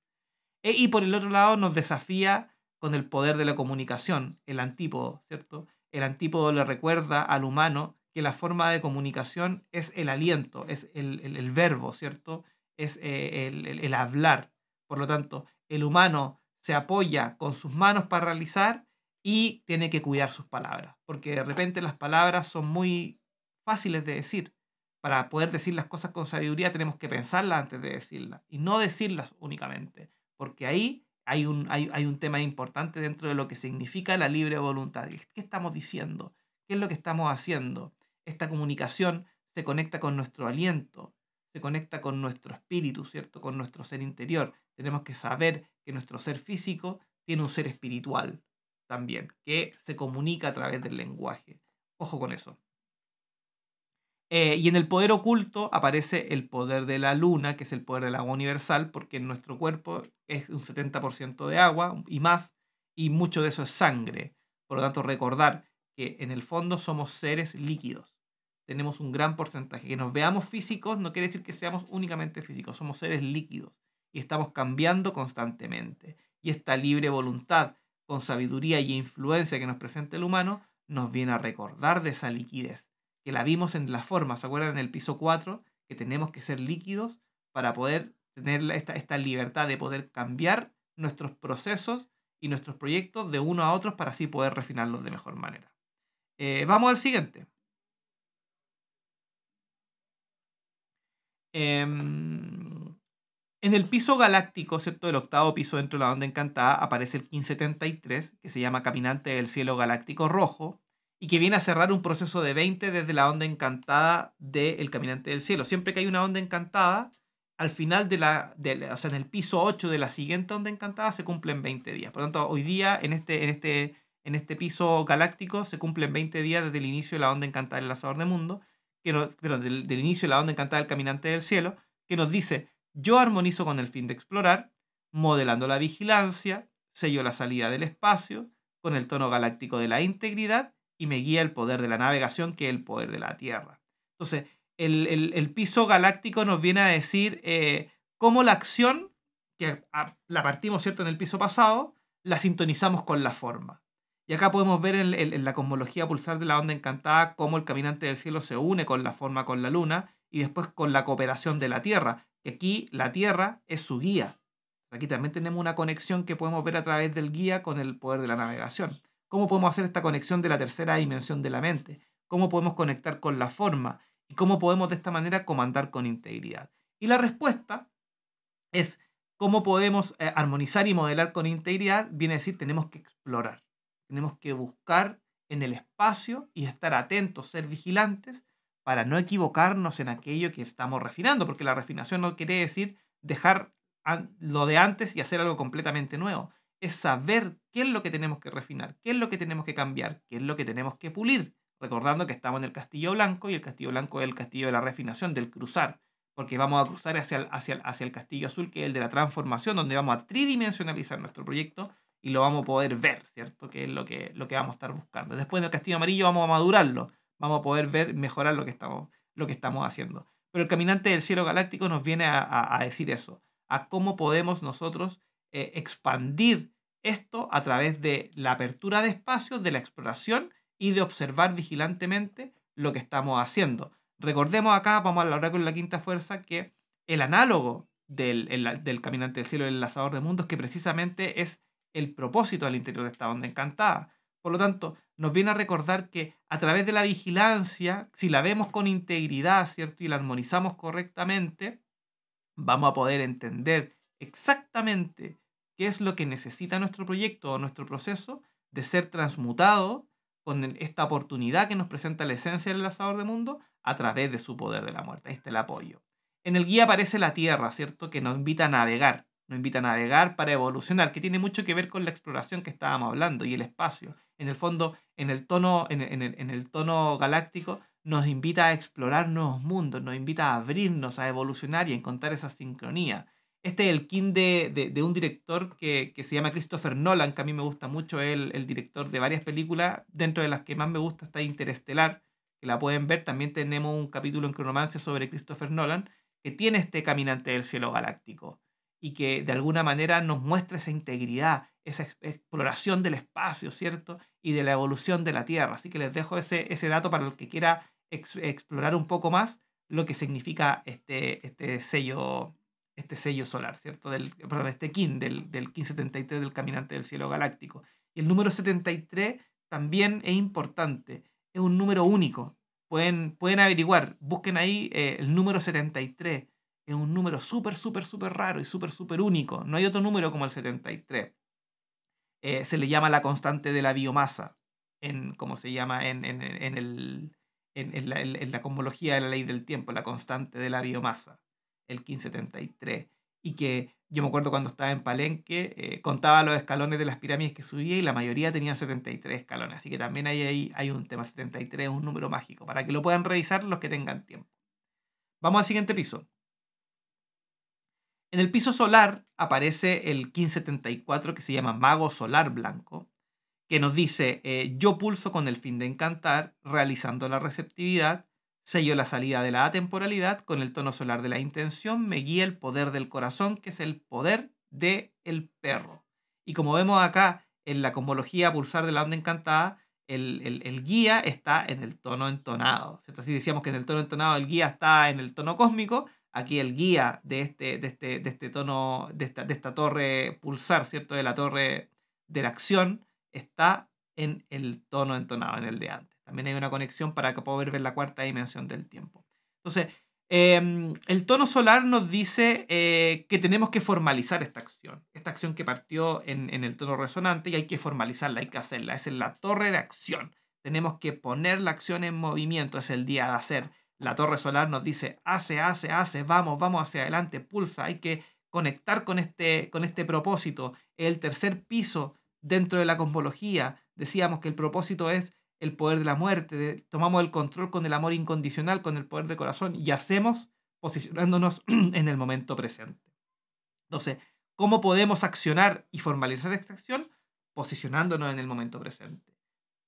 E, y por el otro lado, nos desafía con el poder de la comunicación, el antípodo, ¿cierto? El antípodo le recuerda al humano que la forma de comunicación es el aliento, es el, verbo, ¿cierto? Es eh, el, hablar. Por lo tanto, el humano se apoya con sus manos para realizar y tiene que cuidar sus palabras, porque de repente las palabras son muy fáciles de decir. Para poder decir las cosas con sabiduría tenemos que pensarlas antes de decirlas y no decirlas únicamente, porque ahí hay un, hay, un tema importante dentro de lo que significa la libre voluntad. ¿Qué estamos diciendo? ¿Qué es lo que estamos haciendo? Esta comunicación se conecta con nuestro aliento, se conecta con nuestro espíritu, ¿cierto? Con nuestro ser interior. Tenemos que saber que nuestro ser físico tiene un ser espiritual también, que se comunica a través del lenguaje. Ojo con eso. Eh, y en el poder oculto aparece el poder de la luna, que es el poder del agua universal, porque nuestro cuerpo es un 70% de agua y más, y mucho de eso es sangre. Por lo tanto, recordar que en el fondo somos seres líquidos. Tenemos un gran porcentaje. Que nos veamos físicos no quiere decir que seamos únicamente físicos, somos seres líquidos y estamos cambiando constantemente. Y esta libre voluntad, con sabiduría y influencia que nos presenta el humano, nos viene a recordar de esa liquidez que la vimos en la forma, ¿se acuerdan en el piso 4? Que tenemos que ser líquidos para poder tener esta, esta libertad de poder cambiar nuestros procesos y nuestros proyectos de uno a otros para así poder refinarlos de mejor manera. Eh, vamos al siguiente. Em, en el piso galáctico, ¿cierto? El octavo piso dentro de la onda encantada aparece el 1573, que se llama Caminante del Cielo Galáctico Rojo, y que viene a cerrar un proceso de 20 desde la onda encantada del Caminante del Cielo. Siempre que hay una onda encantada, al final de la, o sea, en el piso 8 de la siguiente onda encantada se cumplen 20 días. Por lo tanto, hoy día en este, en este, en este piso galáctico se cumplen 20 días desde el inicio de la onda encantada del Lanzador de Mundo, que pero del, del inicio de la onda encantada del Caminante del Cielo, que nos dice, yo armonizo con el fin de explorar, modelando la vigilancia, sello la salida del espacio, con el tono galáctico de la integridad y me guía el poder de la navegación, que es el poder de la Tierra. Entonces, el, piso galáctico nos viene a decir eh, cómo la acción, que la partimos ¿cierto? en el piso pasado, la sintonizamos con la forma. Y acá podemos ver en, en, la cosmología pulsar de la onda encantada cómo el caminante del cielo se une con la forma con la luna y después con la cooperación de la Tierra, que aquí la Tierra es su guía. Aquí también tenemos una conexión que podemos ver a través del guía con el poder de la navegación. ¿Cómo podemos hacer esta conexión de la tercera dimensión de la mente? ¿Cómo podemos conectar con la forma? ¿Y cómo podemos de esta manera comandar con integridad? Y la respuesta es cómo podemos eh, armonizar y modelar con integridad. Viene a decir, tenemos que explorar, tenemos que buscar en el espacio y estar atentos, ser vigilantes para no equivocarnos en aquello que estamos refinando, porque la refinación no quiere decir dejar lo de antes y hacer algo completamente nuevo, es saber qué es lo que tenemos que refinar, qué es lo que tenemos que cambiar, qué es lo que tenemos que pulir. Recordando que estamos en el castillo blanco y el castillo blanco es el castillo de la refinación, del cruzar, porque vamos a cruzar hacia el, hacia, hacia el castillo azul, que es el de la transformación, donde vamos a tridimensionalizar nuestro proyecto y lo vamos a poder ver, ¿cierto? Que es lo que, lo que vamos a estar buscando. Después del castillo amarillo vamos a madurarlo, vamos a poder ver, mejorar lo que estamos, lo que estamos haciendo. Pero el caminante del cielo galáctico nos viene a, decir eso, a cómo podemos nosotros eh, expandir esto a través de la apertura de espacios, de la exploración y de observar vigilantemente lo que estamos haciendo. Recordemos acá, vamos a hablar con la quinta fuerza, que el análogo del, del caminante del cielo, el enlazador de mundos, que precisamente es el propósito al interior de esta onda encantada. Por lo tanto, nos viene a recordar que a través de la vigilancia, si la vemos con integridad, ¿cierto? Y la armonizamos correctamente, vamos a poder entender exactamente qué es lo que necesita nuestro proyecto o nuestro proceso de ser transmutado con esta oportunidad que nos presenta la esencia del enlazador de mundo a través de su poder de la muerte. Ahí está el apoyo. En el guía aparece la Tierra, ¿cierto? Que nos invita a navegar, nos invita a navegar para evolucionar, que tiene mucho que ver con la exploración que estábamos hablando y el espacio. En el fondo, en el tono, en, el, tono galáctico, nos invita a explorar nuevos mundos, nos invita a abrirnos, a evolucionar y a encontrar esa sincronía. Este es el kin de, un director que, se llama Christopher Nolan, que a mí me gusta mucho, el, el, director de varias películas, dentro de las que más me gusta está Interestelar, que la pueden ver, también tenemos un capítulo en Cronomancia sobre Christopher Nolan, que tiene este caminante del cielo galáctico y que de alguna manera nos muestra esa integridad, esa exploración del espacio, ¿cierto? Y de la evolución de la Tierra. Así que les dejo ese, ese dato para el que quiera explorar un poco más lo que significa este, este, sello, este sello solar, ¿cierto? Del, perdón, este kin del, del 1573 del caminante del cielo galáctico. Y el número 73 también es importante, es un número único, Pueden, pueden averiguar, busquen ahí eh, el número 73. Es un número súper, súper, súper raro y súper, súper único. No hay otro número como el 73. Eh, se le llama la constante de la biomasa, en, como se llama en, en, en el, la, en, la, cosmología de la ley del tiempo, la constante de la biomasa, el 1573. Y que yo me acuerdo cuando estaba en Palenque, eh, contaba los escalones de las pirámides que subía y la mayoría tenían 73 escalones. Así que también hay, hay, hay un tema, 73 es un número mágico, para que lo puedan revisar los que tengan tiempo. Vamos al siguiente piso. En el piso solar aparece el 1574 que se llama Mago Solar Blanco, que nos dice, eh, yo pulso con el fin de encantar, realizando la receptividad, Sello la salida de la atemporalidad con el tono solar de la intención, me guía el poder del corazón, que es el poder del el perro. Y como vemos acá en la cosmología pulsar de la onda encantada, el, guía está en el tono entonado. ¿cierto? Así decíamos que en el tono entonado el guía está en el tono cósmico, aquí el guía de este, de este, de este tono, de esta, torre pulsar, ¿cierto? De la torre de la acción, está en el tono entonado, en el de antes. También hay una conexión para que poder ver la cuarta dimensión del tiempo. Entonces, em, el tono solar nos dice eh, que tenemos que formalizar esta acción. Esta acción que partió en, el tono resonante y hay que formalizarla, hay que hacerla. Es la torre de acción. Tenemos que poner la acción en movimiento. Es el día de hacer. La torre solar nos dice, hace, hace, hace, vamos, vamos hacia adelante, pulsa. Hay que conectar con este, con este propósito. El tercer piso dentro de la cosmología. Decíamos que el propósito es el poder de la muerte, tomamos el control con el amor incondicional, con el poder del corazón y hacemos posicionándonos en el momento presente. Entonces, ¿cómo podemos accionar y formalizar esta acción? Posicionándonos en el momento presente.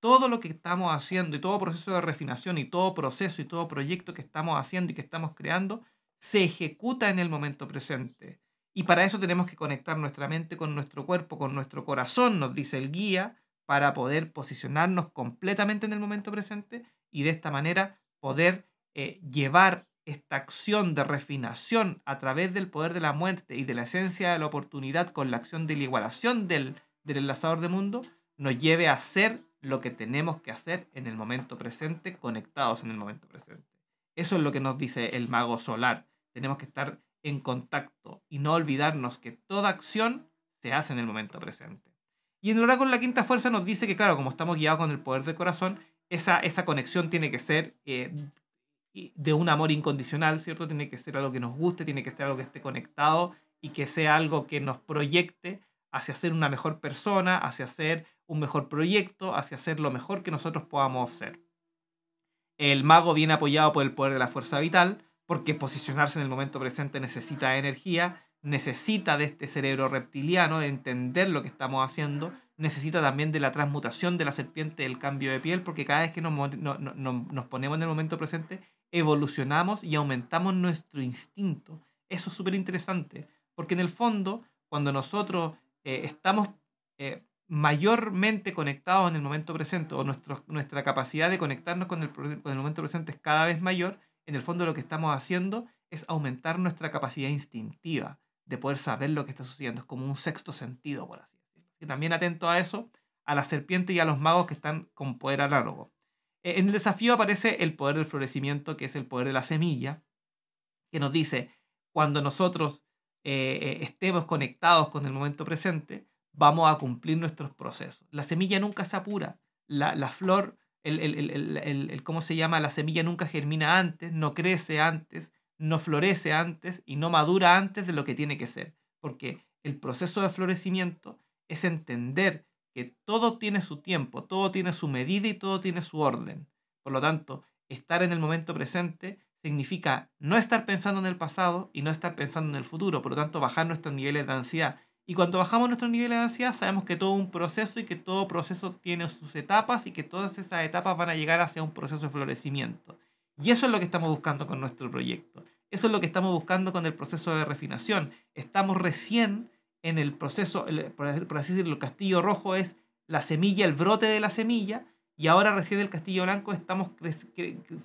Todo lo que estamos haciendo y todo proceso de refinación y todo proceso y todo proyecto que estamos haciendo y que estamos creando se ejecuta en el momento presente. Y para eso tenemos que conectar nuestra mente con nuestro cuerpo, con nuestro corazón, nos dice el guía, para poder posicionarnos completamente en el momento presente y de esta manera poder eh, llevar esta acción de refinación a través del poder de la muerte y de la esencia de la oportunidad con la acción de la igualación del, del enlazador de mundo, nos lleve a hacer lo que tenemos que hacer en el momento presente, conectados en el momento presente. Eso es lo que nos dice el mago solar. Tenemos que estar en contacto y no olvidarnos que toda acción se hace en el momento presente. Y en el oráculo la quinta fuerza nos dice que, claro, como estamos guiados con el poder del corazón, esa, esa conexión tiene que ser eh, de un amor incondicional, ¿cierto? Tiene que ser algo que nos guste, tiene que ser algo que esté conectado y que sea algo que nos proyecte hacia ser una mejor persona, hacia ser un mejor proyecto, hacia ser lo mejor que nosotros podamos ser. El mago viene apoyado por el poder de la fuerza vital, porque posicionarse en el momento presente necesita energía, necesita de este cerebro reptiliano, de entender lo que estamos haciendo, necesita también de la transmutación de la serpiente del cambio de piel, porque cada vez que nos, nos ponemos en el momento presente, evolucionamos y aumentamos nuestro instinto. Eso es súper interesante, porque en el fondo, cuando nosotros eh, estamos eh, mayormente conectados en el momento presente, o nuestro, nuestra capacidad de conectarnos con el, con el momento presente es cada vez mayor, en el fondo lo que estamos haciendo es aumentar nuestra capacidad instintiva de poder saber lo que está sucediendo. Es como un sexto sentido, por así decirlo. Y también atento a eso, a la serpiente y a los magos que están con poder análogo. E, en el desafío aparece el poder del florecimiento, que es el poder de la semilla, que nos dice, cuando nosotros eh, eh, estemos conectados con el momento presente, vamos a cumplir nuestros procesos. La semilla nunca se apura, la, la flor, el, el, el, ¿cómo se llama? La semilla nunca germina antes, no crece antes, no florece antes y no madura antes de lo que tiene que ser. Porque el proceso de florecimiento es entender que todo tiene su tiempo, todo tiene su medida y todo tiene su orden. Por lo tanto, estar en el momento presente significa no estar pensando en el pasado y no estar pensando en el futuro, por lo tanto bajar nuestros niveles de ansiedad. Y cuando bajamos nuestros niveles de ansiedad sabemos que todo un proceso y que todo proceso tiene sus etapas y que todas esas etapas van a llegar hacia un proceso de florecimiento. Y eso es lo que estamos buscando con nuestro proyecto. Eso es lo que estamos buscando con el proceso de refinación. Estamos recién en el proceso, por así decirlo, el castillo rojo es la semilla, el brote de la semilla, y ahora recién del castillo blanco estamos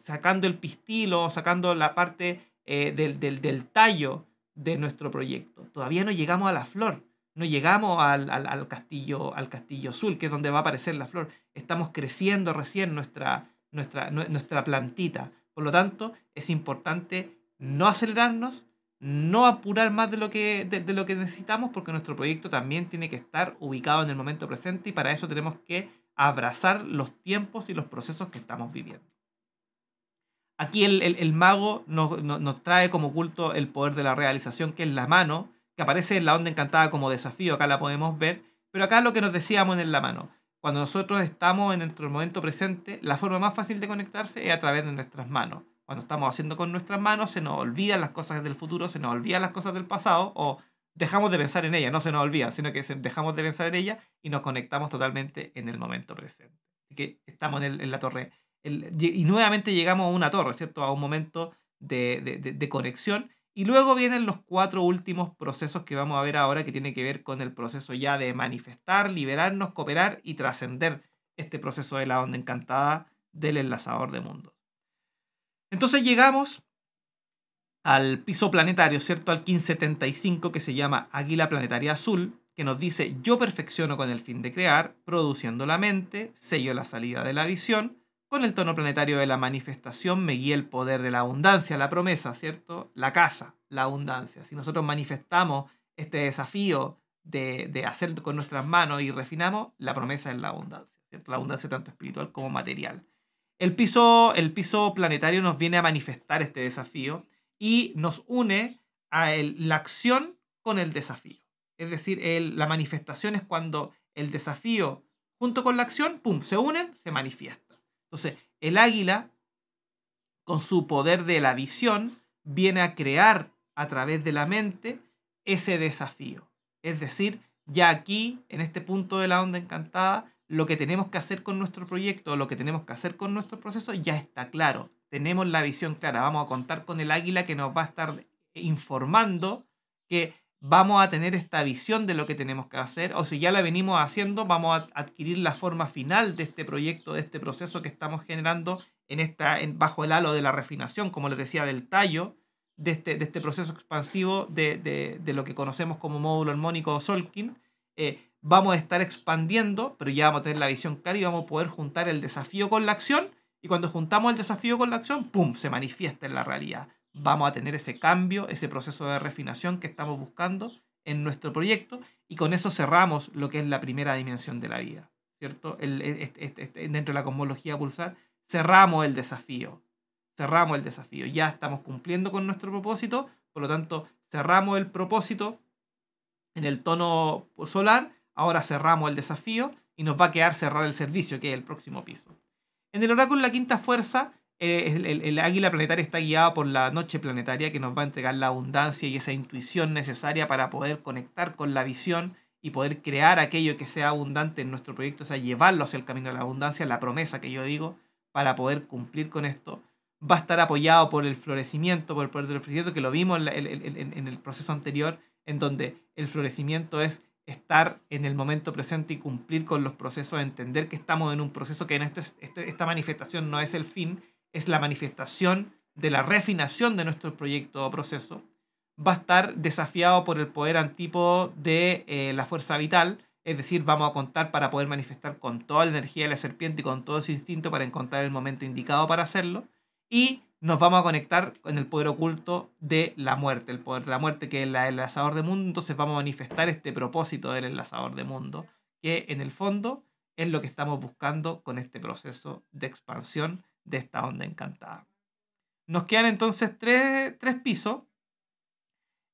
sacando el pistilo, sacando la parte eh, del, del, tallo de nuestro proyecto. Todavía no llegamos a la flor, no llegamos al, al, castillo, al castillo azul, que es donde va a aparecer la flor. Estamos creciendo recién nuestra, nuestra, nuestra plantita. Por lo tanto, es importante no acelerarnos, no apurar más de lo, que, de, lo que necesitamos, porque nuestro proyecto también tiene que estar ubicado en el momento presente y para eso tenemos que abrazar los tiempos y los procesos que estamos viviendo. Aquí el, mago nos, nos, trae como culto el poder de la realización, que es la mano, que aparece en la onda encantada como desafío, acá la podemos ver, pero acá lo que nos decíamos en la mano. Cuando nosotros estamos en nuestro momento presente, la forma más fácil de conectarse es a través de nuestras manos. Cuando estamos haciendo con nuestras manos, se nos olvidan las cosas del futuro, se nos olvidan las cosas del pasado, o dejamos de pensar en ella, no se nos olvidan, sino que dejamos de pensar en ella y nos conectamos totalmente en el momento presente. Así que estamos en, la torre. y nuevamente llegamos a una torre, ¿cierto? A un momento de, conexión. Y luego vienen los cuatro últimos procesos que vamos a ver ahora, que tiene que ver con el proceso ya de manifestar, liberarnos, cooperar y trascender este proceso de la onda encantada del enlazador de mundos. Entonces llegamos al piso planetario, ¿cierto? Al 1575 que se llama Águila Planetaria Azul, que nos dice yo perfecciono con el fin de crear, produciendo la mente, sello la salida de la visión, con el tono planetario de la manifestación me guía el poder de la abundancia, la promesa, ¿cierto? La casa, la abundancia. Si nosotros manifestamos este desafío de, de hacer con nuestras manos y refinamos, la promesa es la abundancia, ¿cierto? La abundancia tanto espiritual como material. El piso, el piso planetario nos viene a manifestar este desafío y nos une a la acción con el desafío. Es decir, la manifestación es cuando el desafío junto con la acción, ¡pum!, se unen, se manifiesta. Entonces, el águila, con su poder de la visión, viene a crear a través de la mente ese desafío. Es decir, ya aquí, en este punto de la onda encantada, lo que tenemos que hacer con nuestro proyecto, lo que tenemos que hacer con nuestro proceso, ya está claro tenemos la visión clara. Vamos a contar con el águila que nos va a estar informando que vamos a tener esta visión de lo que tenemos que hacer, o si ya la venimos haciendo, vamos a adquirir la forma final de este proyecto, de este proceso que estamos generando en esta, en, bajo el halo de la refinación, como les decía, del tallo, de este, de este proceso expansivo de, de, de, lo que conocemos como módulo armónico Solkin. Eh, vamos a estar expandiendo, pero ya vamos a tener la visión clara y vamos a poder juntar el desafío con la acción y cuando juntamos el desafío con la acción, ¡pum!, se manifiesta en la realidad. Vamos a tener ese cambio, ese proceso de refinación que estamos buscando en nuestro proyecto y con eso cerramos lo que es la primera dimensión de la vida, ¿cierto? El, dentro de la cosmología pulsar, cerramos el desafío, cerramos el desafío, ya estamos cumpliendo con nuestro propósito, por lo tanto, cerramos el propósito en el tono solar, ahora cerramos el desafío y nos va a quedar cerrar el servicio, que es el próximo piso. En el oráculo La Quinta Fuerza, eh, el, águila planetaria está guiado por la noche planetaria que nos va a entregar la abundancia y esa intuición necesaria para poder conectar con la visión y poder crear aquello que sea abundante en nuestro proyecto, o sea, llevarlo hacia el camino de la abundancia, la promesa que yo digo, para poder cumplir con esto. Va a estar apoyado por el florecimiento, por el poder del florecimiento, que lo vimos en el proceso anterior, en donde el florecimiento es estar en el momento presente y cumplir con los procesos, entender que estamos en un proceso que en este, esta manifestación no es el fin, es la manifestación de la refinación de nuestro proyecto o proceso, va a estar desafiado por el poder antípodo de eh, la fuerza vital, es decir, vamos a contar para poder manifestar con toda la energía de la serpiente y con todo ese instinto para encontrar el momento indicado para hacerlo. Y nos vamos a conectar con el poder oculto de la muerte, el poder de la muerte que es el enlazador de mundo. Entonces vamos a manifestar este propósito del enlazador de mundo, que en el fondo es lo que estamos buscando con este proceso de expansión de esta onda encantada. Nos quedan entonces tres, pisos.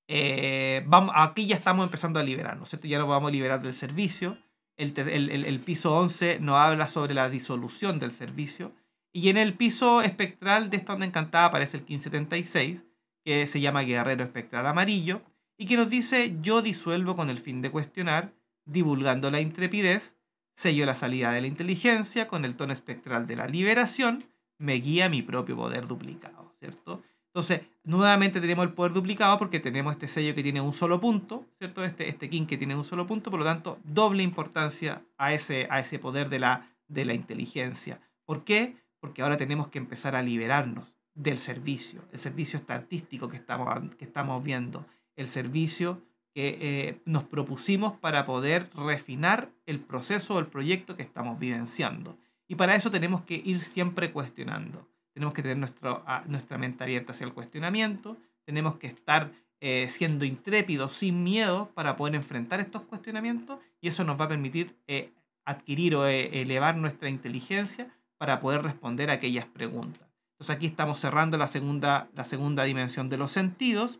Eh, vamos, aquí ya estamos empezando a liberarnos. Ya nos vamos a liberar del servicio. El, el piso 11 nos habla sobre la disolución del servicio. Y en el piso espectral de esta onda encantada aparece el 1576, que se llama Guerrero Espectral Amarillo, y que nos dice yo disuelvo con el fin de cuestionar, divulgando la intrepidez, sello la salida de la inteligencia con el tono espectral de la liberación, me guía mi propio poder duplicado, ¿cierto? Entonces, nuevamente tenemos el poder duplicado porque tenemos este sello que tiene un solo punto, ¿cierto? Este, este king que tiene un solo punto, por lo tanto, doble importancia a ese, a ese poder de la, de la inteligencia. ¿Por qué? porque ahora tenemos que empezar a liberarnos del servicio, el servicio artístico que estamos, que estamos viendo, el servicio que eh, nos propusimos para poder refinar el proceso o el proyecto que estamos vivenciando. Y para eso tenemos que ir siempre cuestionando. Tenemos que tener nuestro, nuestra mente abierta hacia el cuestionamiento, tenemos que estar eh, siendo intrépidos, sin miedo, para poder enfrentar estos cuestionamientos y eso nos va a permitir eh, adquirir o elevar nuestra inteligencia para poder responder a aquellas preguntas. Entonces aquí estamos cerrando la segunda, la segunda dimensión de los sentidos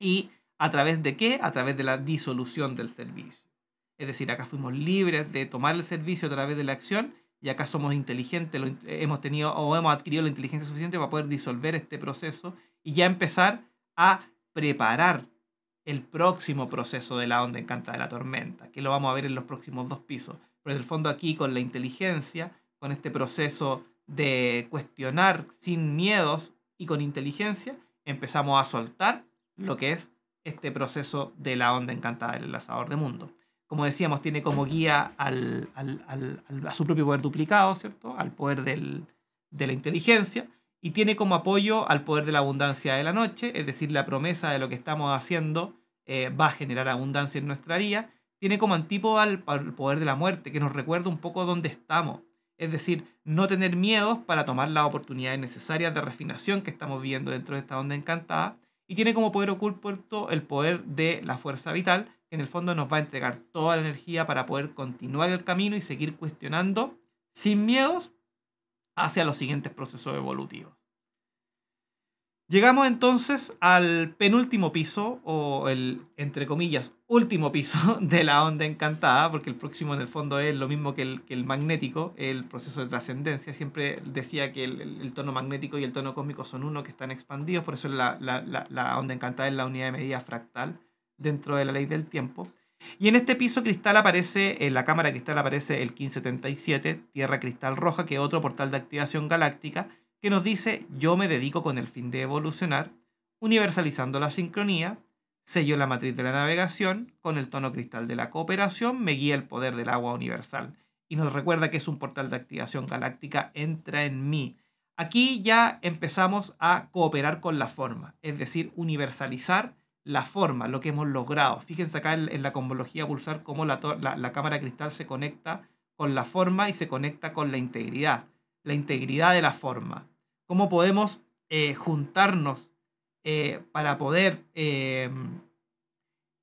y a través de qué? A través de la disolución del servicio. Es decir, acá fuimos libres de tomar el servicio a través de la acción y acá somos inteligentes, lo, hemos tenido o hemos adquirido la inteligencia suficiente para poder disolver este proceso y ya empezar a preparar el próximo proceso de la onda encanta de la tormenta, que lo vamos a ver en los próximos dos pisos. Pero en el fondo aquí con la inteligencia con este proceso de cuestionar sin miedos y con inteligencia, empezamos a soltar lo que es este proceso de la onda encantada del enlazador de mundo. Como decíamos, tiene como guía al, a su propio poder duplicado, ¿cierto? Al poder del, de la inteligencia y tiene como apoyo al poder de la abundancia de la noche, es decir, la promesa de lo que estamos haciendo eh, va a generar abundancia en nuestra vida. Tiene como antípodo al, al poder de la muerte, que nos recuerda un poco dónde estamos es decir, no tener miedos para tomar las oportunidades necesarias de refinación que estamos viendo dentro de esta onda encantada. Y tiene como poder oculto el poder de la fuerza vital, en el fondo nos va a entregar toda la energía para poder continuar el camino y seguir cuestionando sin miedos hacia los siguientes procesos evolutivos. Llegamos entonces al penúltimo piso, o el, entre comillas, último piso de la onda encantada, porque el próximo en el fondo es lo mismo que el, magnético, el proceso de trascendencia. Siempre decía que el, tono magnético y el tono cósmico son uno que están expandidos, por eso la, la, onda encantada es la unidad de medida fractal dentro de la ley del tiempo. Y en este piso cristal aparece, en la cámara cristal aparece el 1577, Tierra Cristal Roja, que es otro portal de activación galáctica, que nos dice yo me dedico con el fin de evolucionar, universalizando la sincronía, sello la matriz de la navegación, con el tono cristal de la cooperación me guía el poder del agua universal y nos recuerda que es un portal de activación galáctica, entra en mí. Aquí ya empezamos a cooperar con la forma, es decir, universalizar la forma, lo que hemos logrado. Fíjense acá en, la cosmología pulsar cómo la, la cámara cristal se conecta con la forma y se conecta con la integridad, la integridad de la forma cómo podemos eh, juntarnos eh, para poder eh,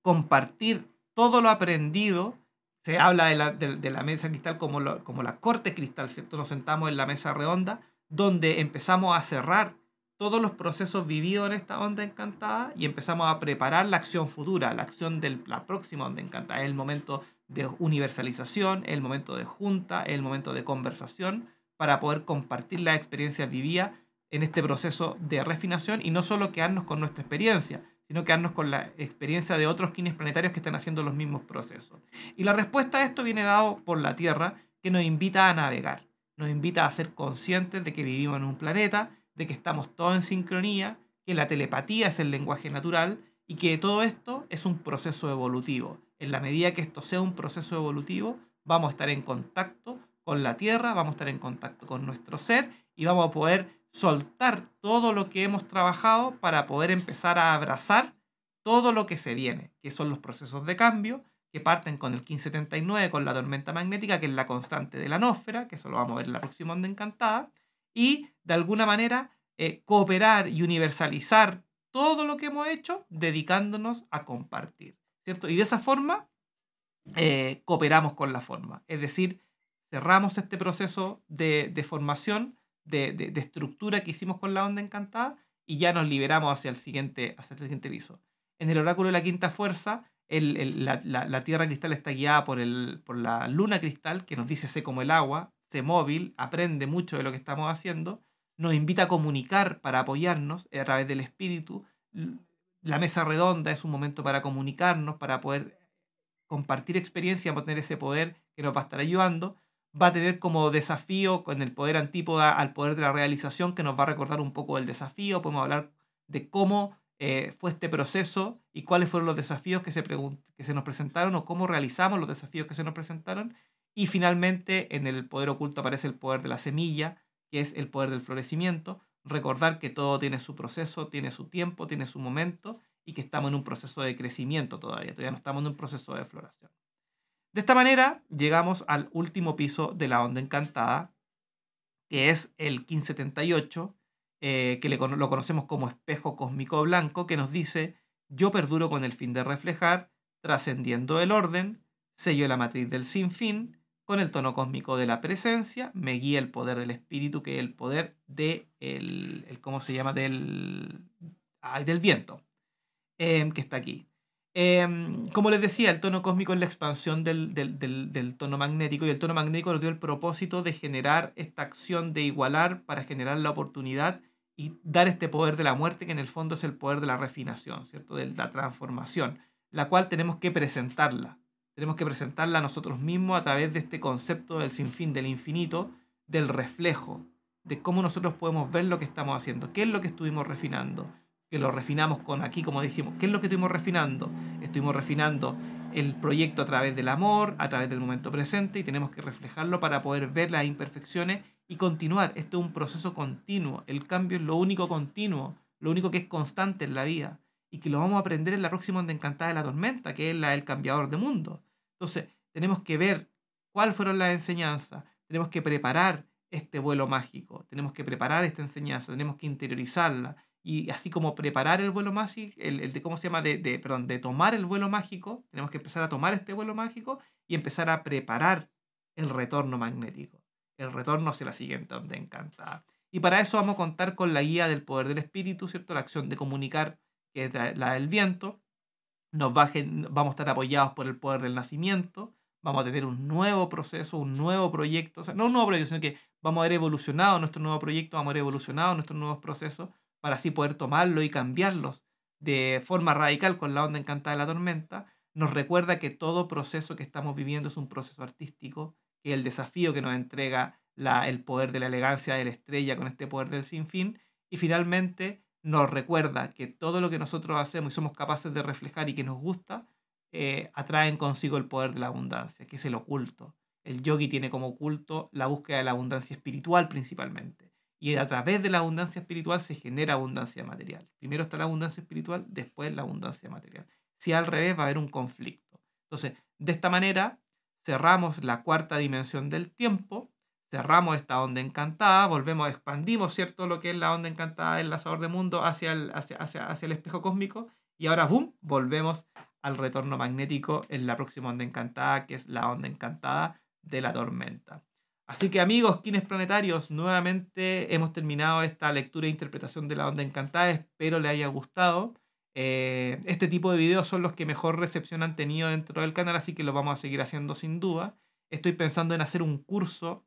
compartir todo lo aprendido. Se habla de la, de, la mesa cristal como, como la corte cristal, ¿cierto? Nos sentamos en la mesa redonda donde empezamos a cerrar todos los procesos vividos en esta onda encantada y empezamos a preparar la acción futura, la acción de la próxima onda encantada. Es el momento de universalización, el momento de junta, el momento de conversación para poder compartir las experiencias vividas en este proceso de refinación y no solo quedarnos con nuestra experiencia, sino quedarnos con la experiencia de otros kines planetarios que están haciendo los mismos procesos. Y la respuesta a esto viene dado por la Tierra, que nos invita a navegar, nos invita a ser conscientes de que vivimos en un planeta, de que estamos todos en sincronía, que la telepatía es el lenguaje natural y que todo esto es un proceso evolutivo. En la medida que esto sea un proceso evolutivo, vamos a estar en contacto con la Tierra, vamos a estar en contacto con nuestro ser y vamos a poder soltar todo lo que hemos trabajado para poder empezar a abrazar todo lo que se viene, que son los procesos de cambio, que parten con el 1579, con la tormenta magnética, que es la constante de la nósfera, que eso lo vamos a ver en la próxima onda encantada, y de alguna manera eh, cooperar y universalizar todo lo que hemos hecho dedicándonos a compartir, ¿cierto? Y de esa forma eh, cooperamos con la forma, es decir, cerramos este proceso de, formación, de, estructura que hicimos con la onda encantada y ya nos liberamos hacia el siguiente, hacia el siguiente piso. En el oráculo de la quinta fuerza, la, tierra cristal está guiada por, el, por la luna cristal, que nos dice sé como el agua, sé móvil, aprende mucho de lo que estamos haciendo, nos invita a comunicar para apoyarnos a través del espíritu. La mesa redonda es un momento para comunicarnos, para poder compartir experiencia, para tener ese poder que nos va a estar ayudando. Va a tener como desafío con el poder antípoda al poder de la realización, que nos va a recordar un poco del desafío. Podemos hablar de cómo eh, fue este proceso y cuáles fueron los desafíos que se, que se nos presentaron o cómo realizamos los desafíos que se nos presentaron. Y finalmente en el poder oculto aparece el poder de la semilla, que es el poder del florecimiento. Recordar que todo tiene su proceso, tiene su tiempo, tiene su momento y que estamos en un proceso de crecimiento todavía, todavía no estamos en un proceso de floración. De esta manera llegamos al último piso de la onda encantada, que es el 1578, eh, que lo conocemos como espejo cósmico blanco, que nos dice, yo perduro con el fin de reflejar, trascendiendo el orden, sello la matriz del sinfín, con el tono cósmico de la presencia, me guía el poder del espíritu, que es el poder de el, ¿cómo se llama? Del, del viento, em, que está aquí. Em, como les decía, el tono cósmico es la expansión del, del, tono magnético y el tono magnético nos dio el propósito de generar esta acción de igualar para generar la oportunidad y dar este poder de la muerte, que en el fondo es el poder de la refinación, ¿cierto? De la transformación, la cual tenemos que presentarla tenemos que presentarla a nosotros mismos a través de este concepto del sinfín, del infinito, del reflejo, de cómo nosotros podemos ver lo que estamos haciendo, qué es lo que estuvimos refinando, que lo refinamos con aquí, como dijimos, qué es lo que estuvimos refinando. Estuvimos refinando el proyecto a través del amor, a través del momento presente y tenemos que reflejarlo para poder ver las imperfecciones y continuar. Esto es un proceso continuo. El cambio es lo único continuo, lo único que es constante en la vida y que lo vamos a aprender en la próxima onda encantada de la tormenta, que es la del cambiador de mundo. Entonces, tenemos que ver cuáles fueron las enseñanzas, tenemos que preparar este vuelo mágico, tenemos que preparar esta enseñanza, tenemos que interiorizarla y así como preparar el vuelo mágico, el, de cómo se llama, de, de, perdón, de tomar el vuelo mágico, tenemos que empezar a tomar este vuelo mágico y empezar a preparar el retorno magnético, el retorno hacia la siguiente onda encantada. Y para eso vamos a contar con la guía del poder del espíritu, ¿cierto? La acción de comunicar, que es la del viento, nos va vamos a estar apoyados por el poder del nacimiento, vamos a tener un nuevo proceso, un nuevo proyecto, o sea, no un nuevo proyecto, sino que vamos a haber evolucionado nuestro nuevo proyecto, vamos a haber evolucionado nuestros nuevos procesos para así poder tomarlo y cambiarlos de forma radical con la onda encantada de la tormenta. Nos recuerda que todo proceso que estamos viviendo es un proceso artístico, que el desafío que nos entrega la, el poder de la elegancia de la estrella con este poder del sinfín. Y finalmente nos recuerda que todo lo que nosotros hacemos y somos capaces de reflejar y que nos gusta, eh, atraen consigo el poder de la abundancia, que es el oculto. El yogi tiene como oculto la búsqueda de la abundancia espiritual principalmente. Y a través de la abundancia espiritual se genera abundancia material. Primero está la abundancia espiritual, después la abundancia material. Si al revés va a haber un conflicto. Entonces, de esta manera, cerramos la cuarta dimensión del tiempo cerramos esta onda encantada, volvemos, expandimos, ¿cierto? Lo que es la onda encantada del lanzador de mundo hacia el, hacia, hacia, el espejo cósmico y ahora, ¡boom!, volvemos al retorno magnético en la próxima onda encantada, que es la onda encantada de la tormenta. Así que amigos, quienes planetarios, nuevamente hemos terminado esta lectura e interpretación de la onda encantada, espero les haya gustado. Eh, este tipo de videos son los que mejor recepción han tenido dentro del canal, así que lo vamos a seguir haciendo sin duda. Estoy pensando en hacer un curso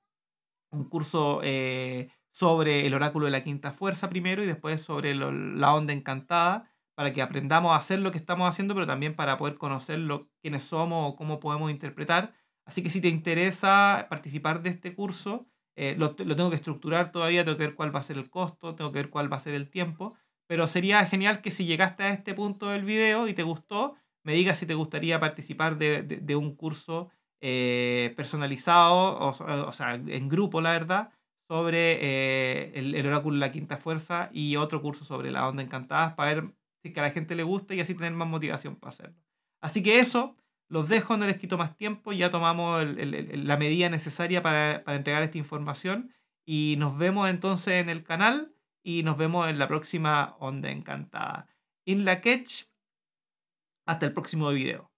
un curso eh, sobre el oráculo de la quinta fuerza primero y después sobre la onda encantada para que aprendamos a hacer lo que estamos haciendo, pero también para poder conocer lo, quiénes somos o cómo podemos interpretar. Así que si te interesa participar de este curso, eh, lo, lo, tengo que estructurar todavía, tengo que ver cuál va a ser el costo, tengo que ver cuál va a ser el tiempo, pero sería genial que si llegaste a este punto del video y te gustó, me digas si te gustaría participar de, de, de un curso eh, personalizado, o, sea, en grupo, la verdad, sobre eh, el, el, oráculo de la quinta fuerza y otro curso sobre la onda encantada para ver si que a la gente le gusta y así tener más motivación para hacerlo. Así que eso, los dejo, no les quito más tiempo, ya tomamos la medida necesaria para, para entregar esta información y nos vemos entonces en el canal y nos vemos en la próxima onda encantada. In la catch, hasta el próximo video.